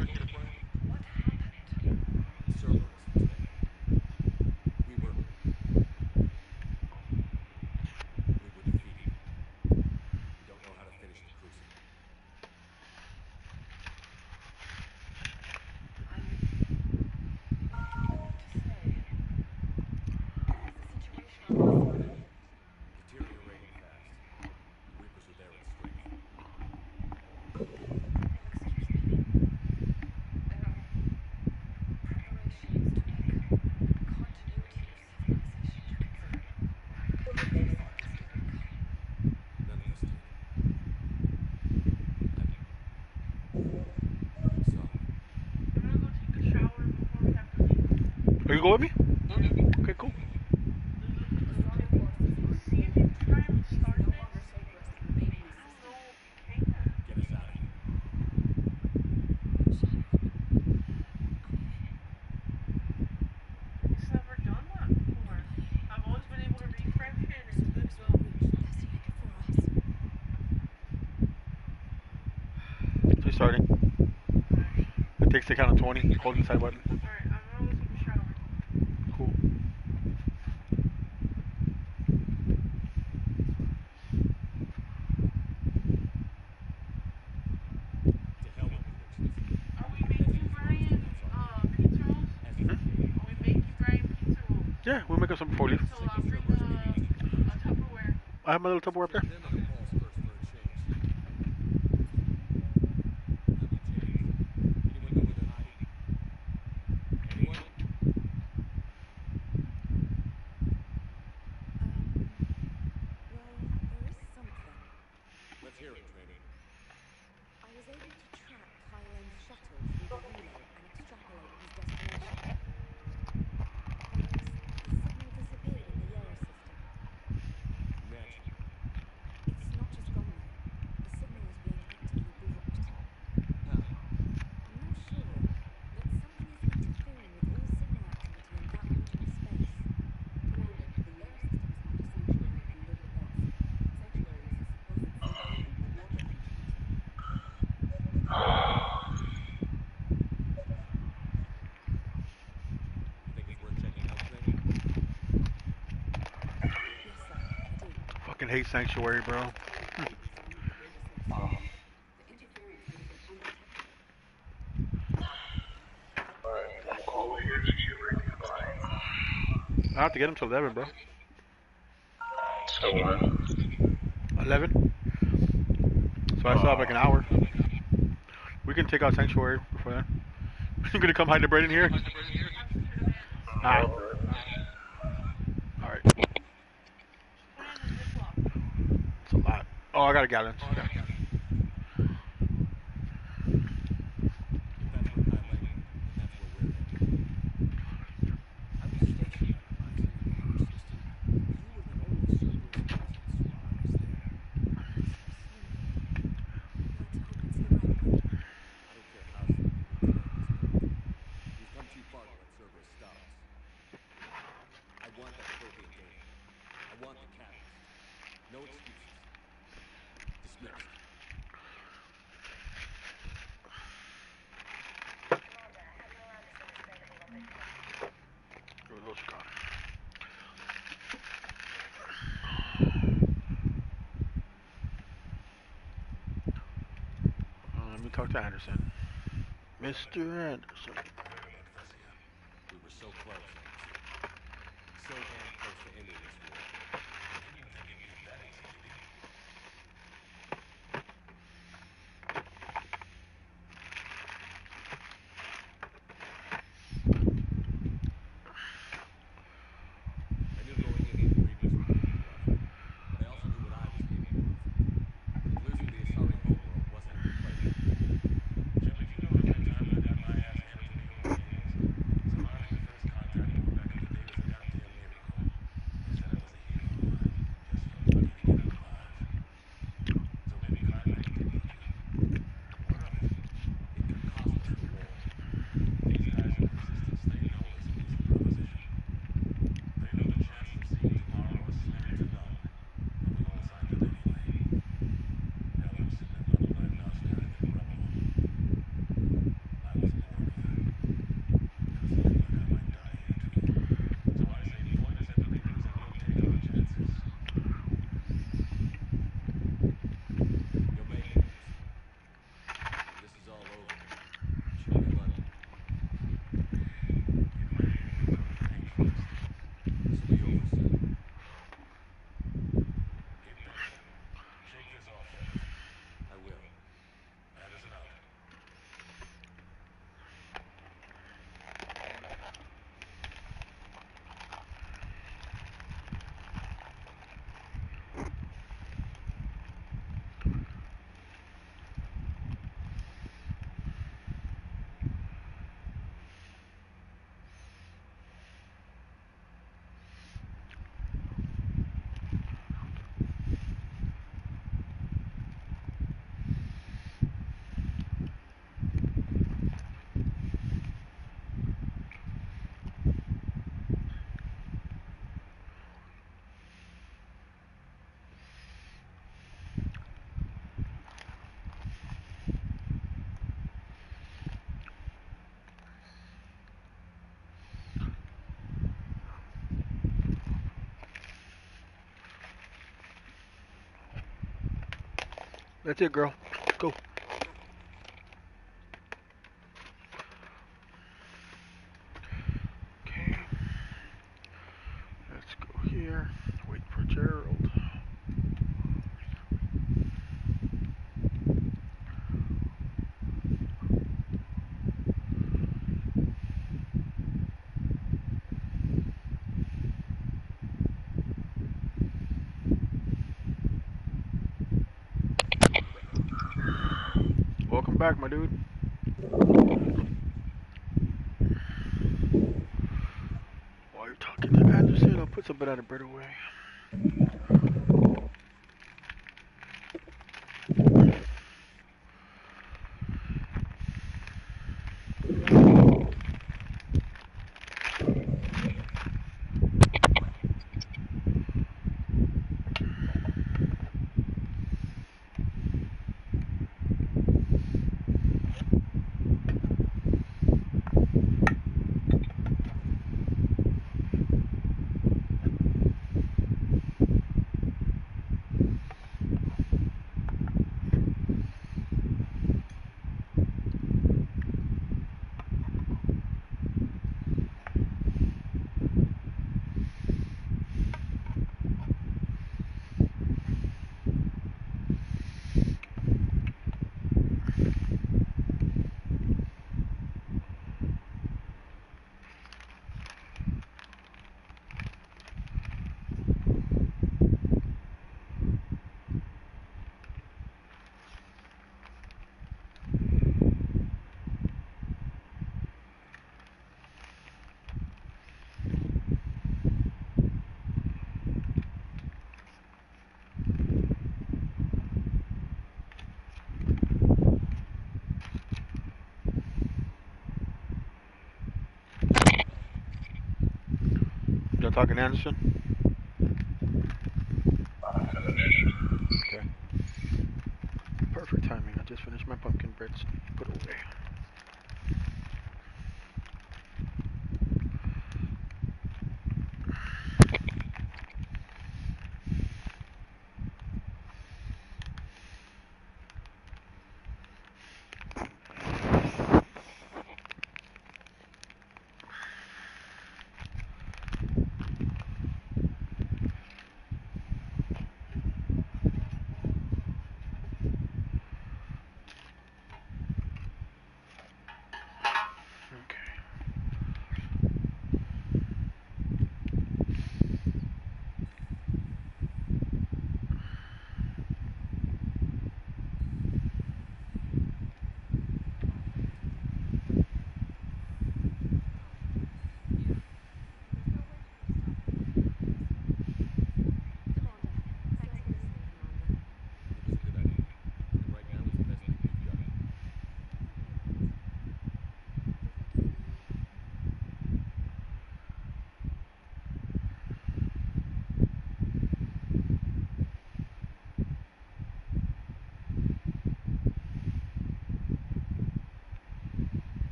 I'm a little tupperware up there? fucking hate Sanctuary, bro. um. I have to get him to 11, bro. So what? 11. So I still have like an hour. We can take out Sanctuary before that. You gonna come hide the bread in here? Alright. Gallant. your hand. So. That's it, girl. my dude. While you're talking to Anderson, I'll put some banana bread away. talking Anderson.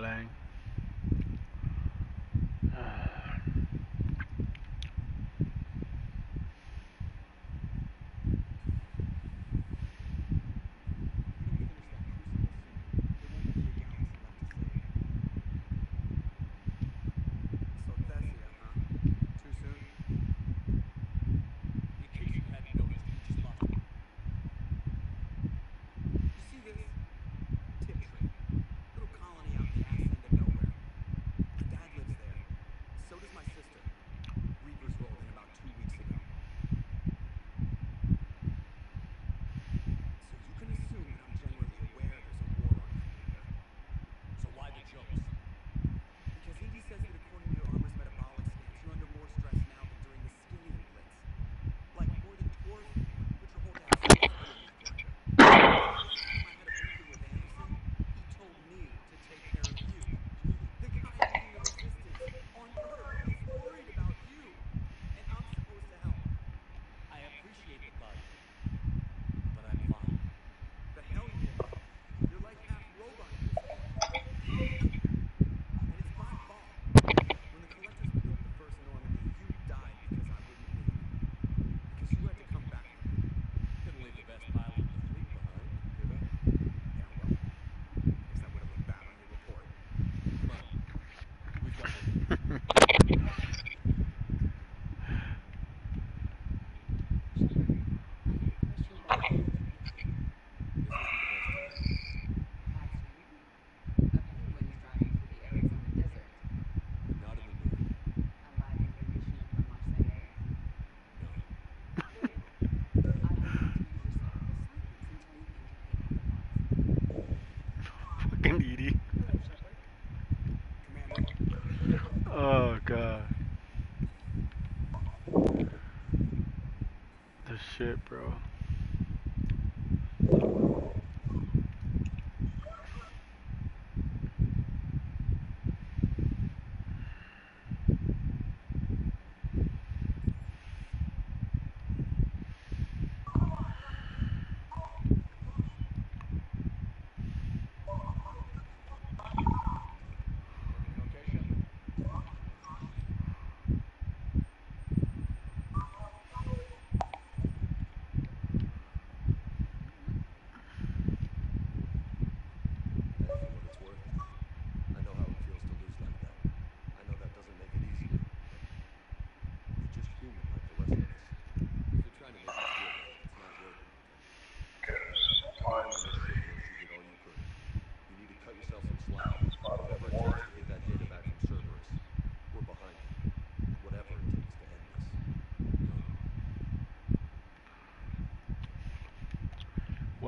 Thailand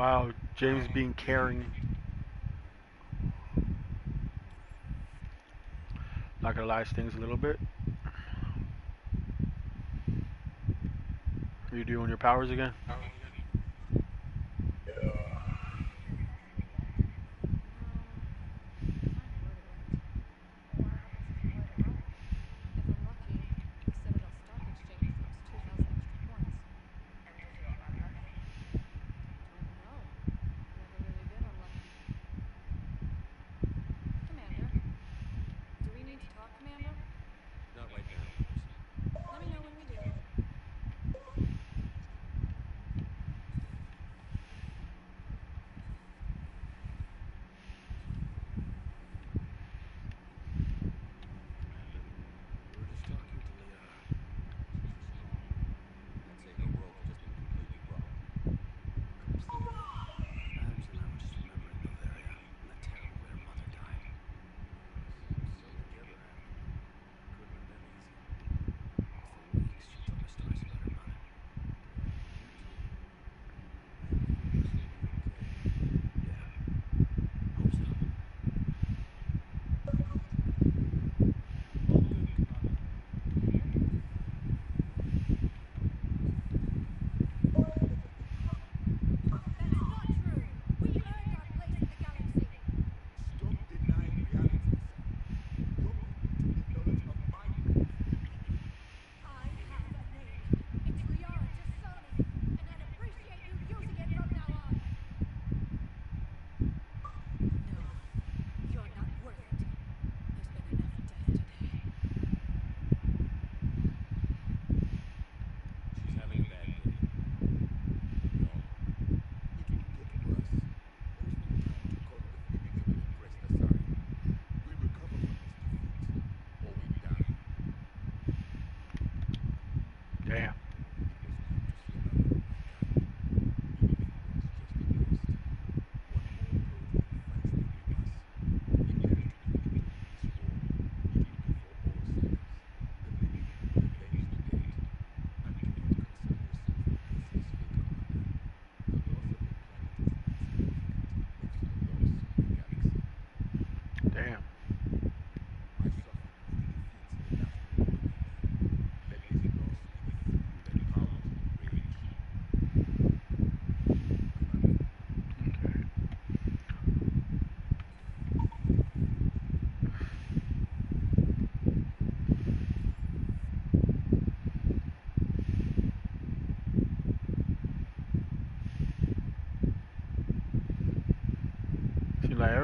Wow, James being caring. Not gonna lie, things a little bit. Are you doing your powers again?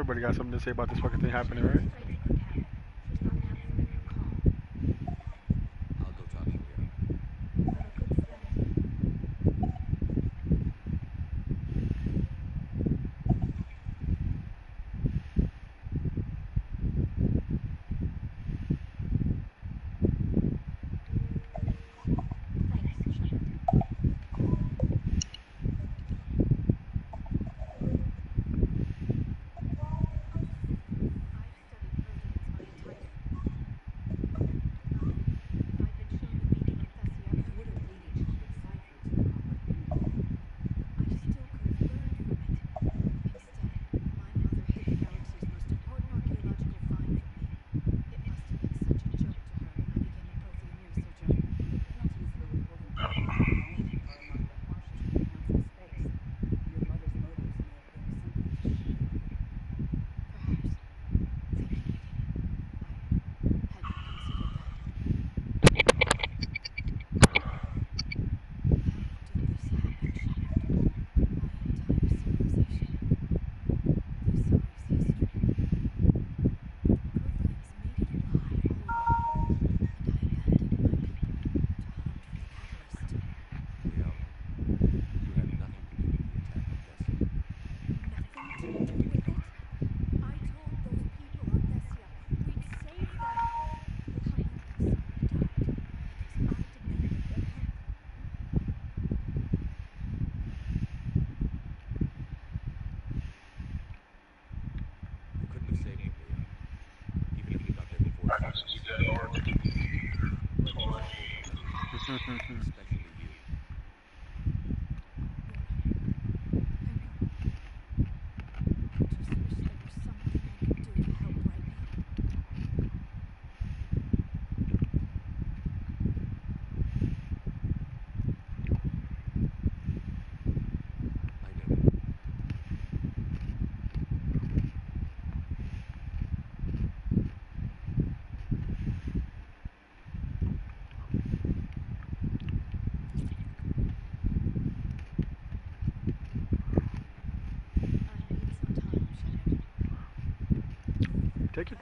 everybody got something to say about this fucking thing happening, right?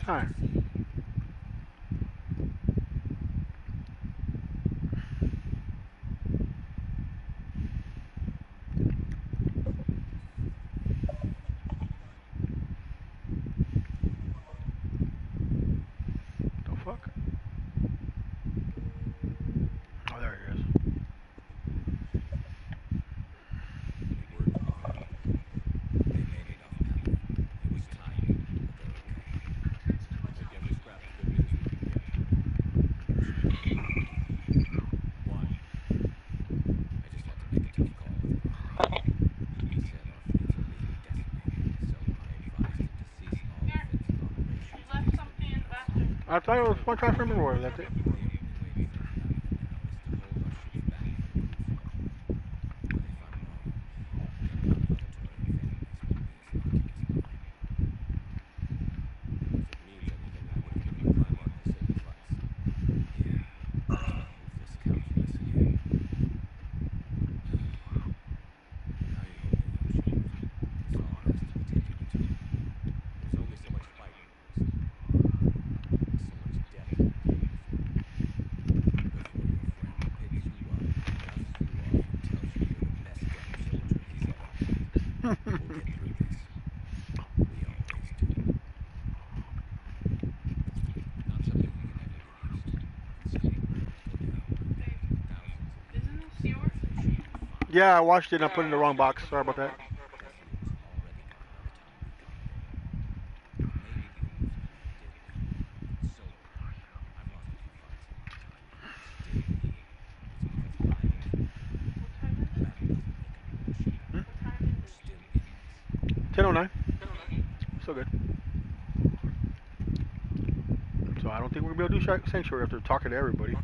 time. I was one trying from remember That's it. Yeah, I watched it and I put it in the wrong box. Sorry about that. Hmm? Ten oh nine. So good. So I don't think we're gonna be able to do sanctuary after talking to everybody.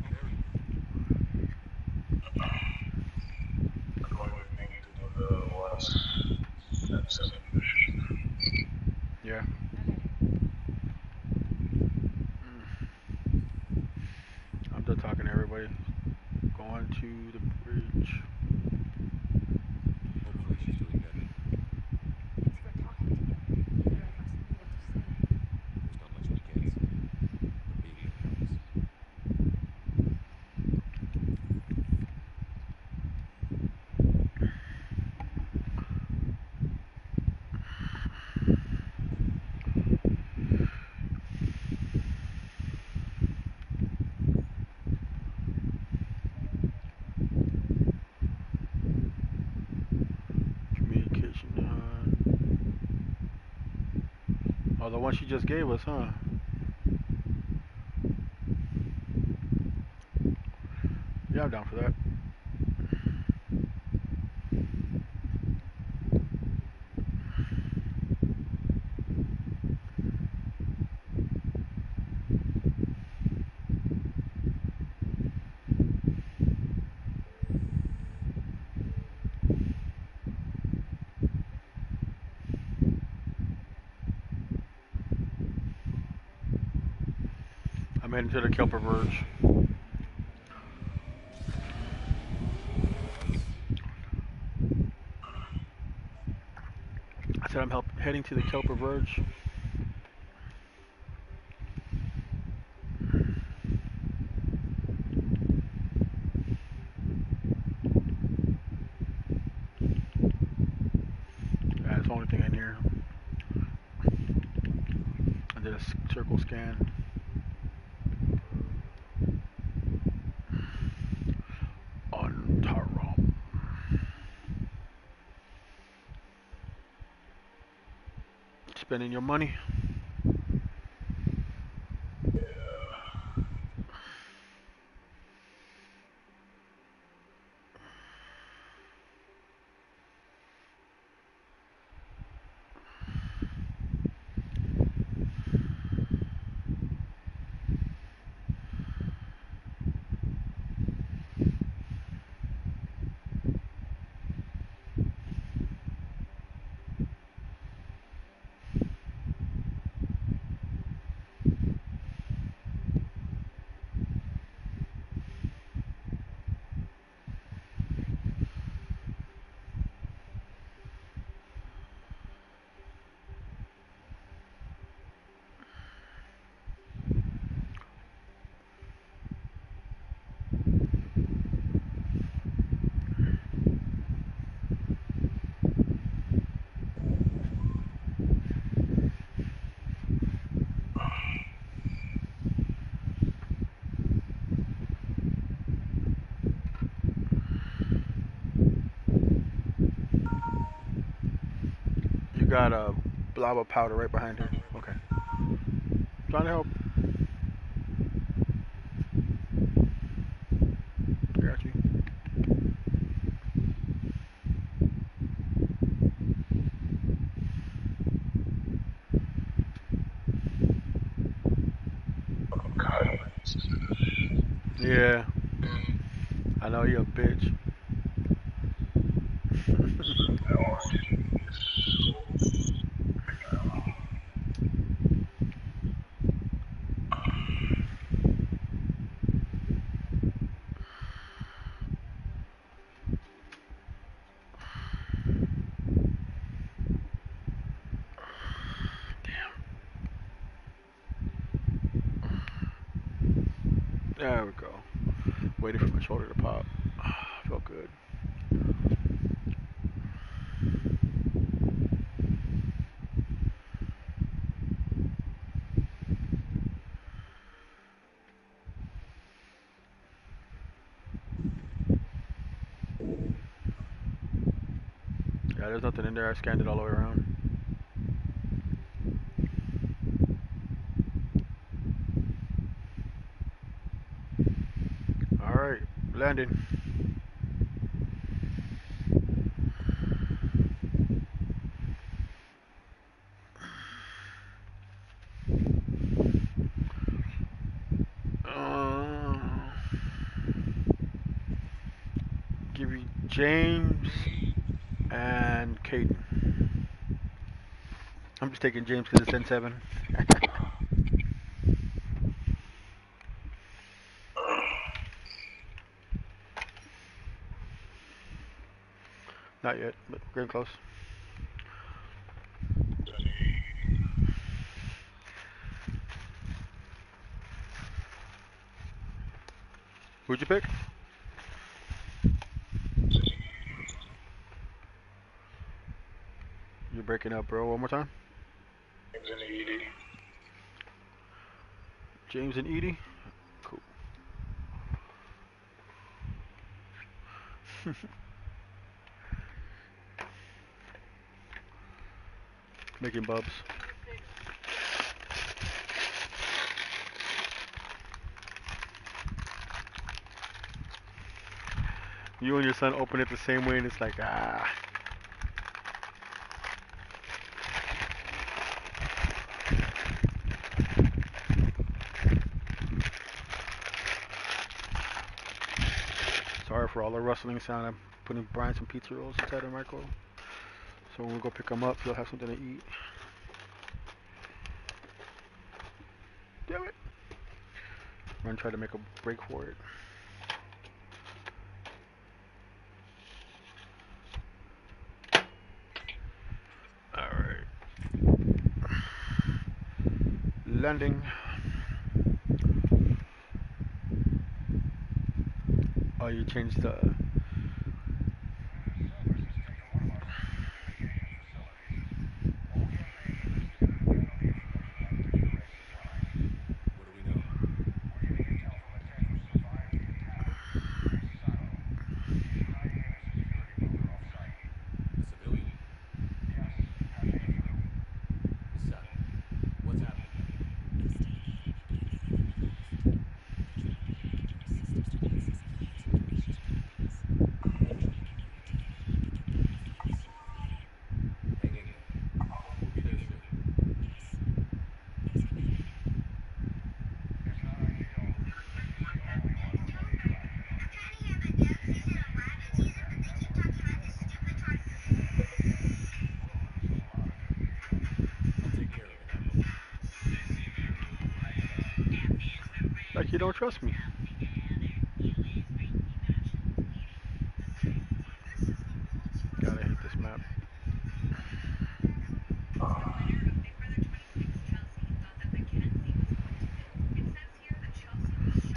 one she just gave us, huh? to the Kepler Verge. I said I'm help heading to the Kepler Verge. spending your money. Blob of powder right behind her. Mm-hmm. Okay. Trying to help. Got you. Oh, yeah. I know you're a bitch. There we go. Waiting for my shoulder to pop. Felt good. Yeah, there's nothing in there. I scanned it all the way around. Alright, landing. Uh, give you James Kaidan. I'm just taking James because it's N7. Not yet, but getting close. Who'd you pick? You're breaking up, bro. One more time. James and EDI. James and EDI. Cool. Making bubs. You and your son open it the same way, and it's like ah. Sorry for all the rustling sound. I'm putting Brian some pizza rolls inside the microwave. So when we go pick them up, you'll have something to eat. Damn it. Gonna try to make a break for it. Alright. Landing. Oh, you changed the. What do we know? A civilian? Issa, what's happening? Hang in there. We'll be there soon. I'll take care of it. Admiral. Like you don't trust me. Gotta hate this map.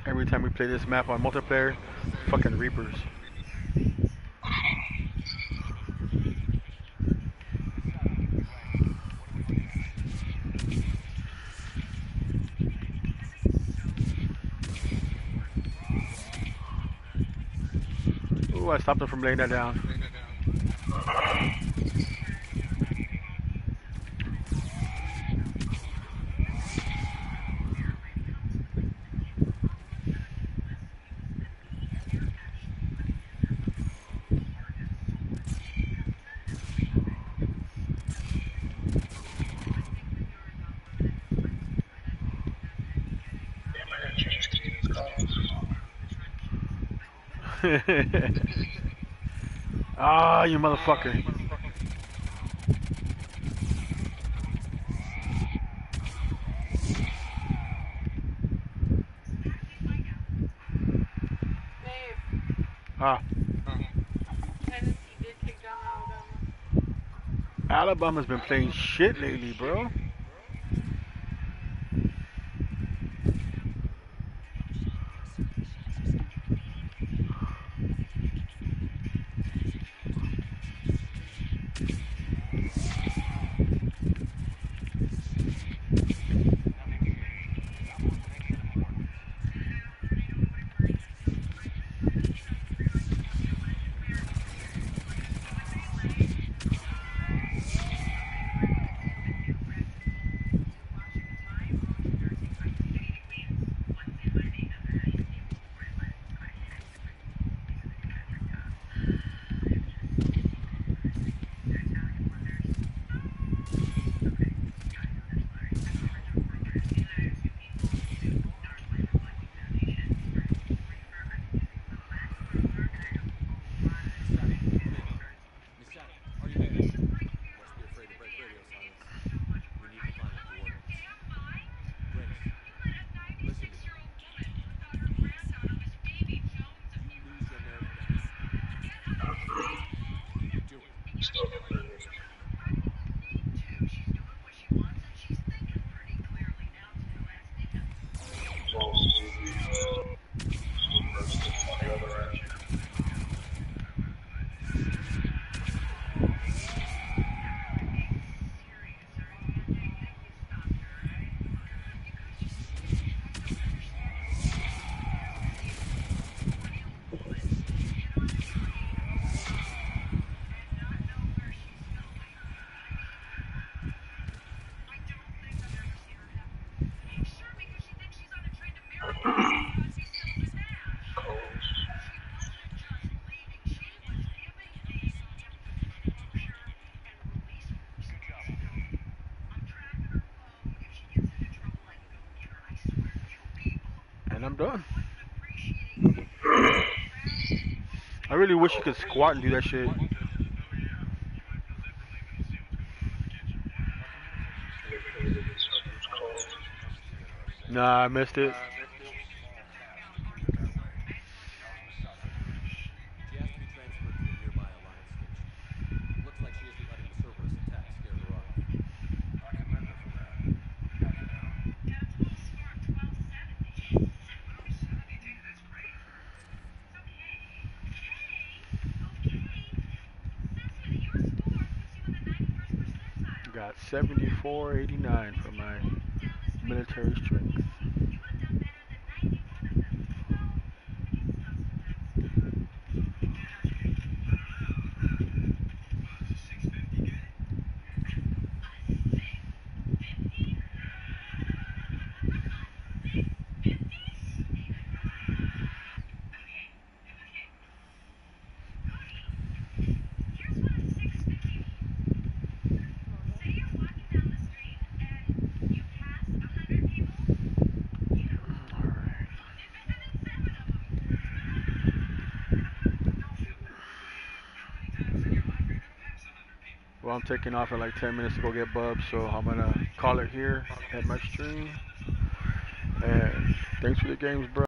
Every time we play this map on multiplayer, fucking Reapers. Ooh, I stopped him from laying that down. ah, you motherfucker. Ah, Tennessee did kick down Alabama. Alabama's been playing shit lately, bro. Really wish you could squat and do that shit. Nah, I missed it. She has to be transferred to a nearby Alliance station. Looks like she isn't letting the Cerberus attack scare her off. Got 74.89 for my military strength. Well, I'm taking off in like 10 minutes to go get Bub, so I'm gonna call it here at my stream. And thanks for the games, bro.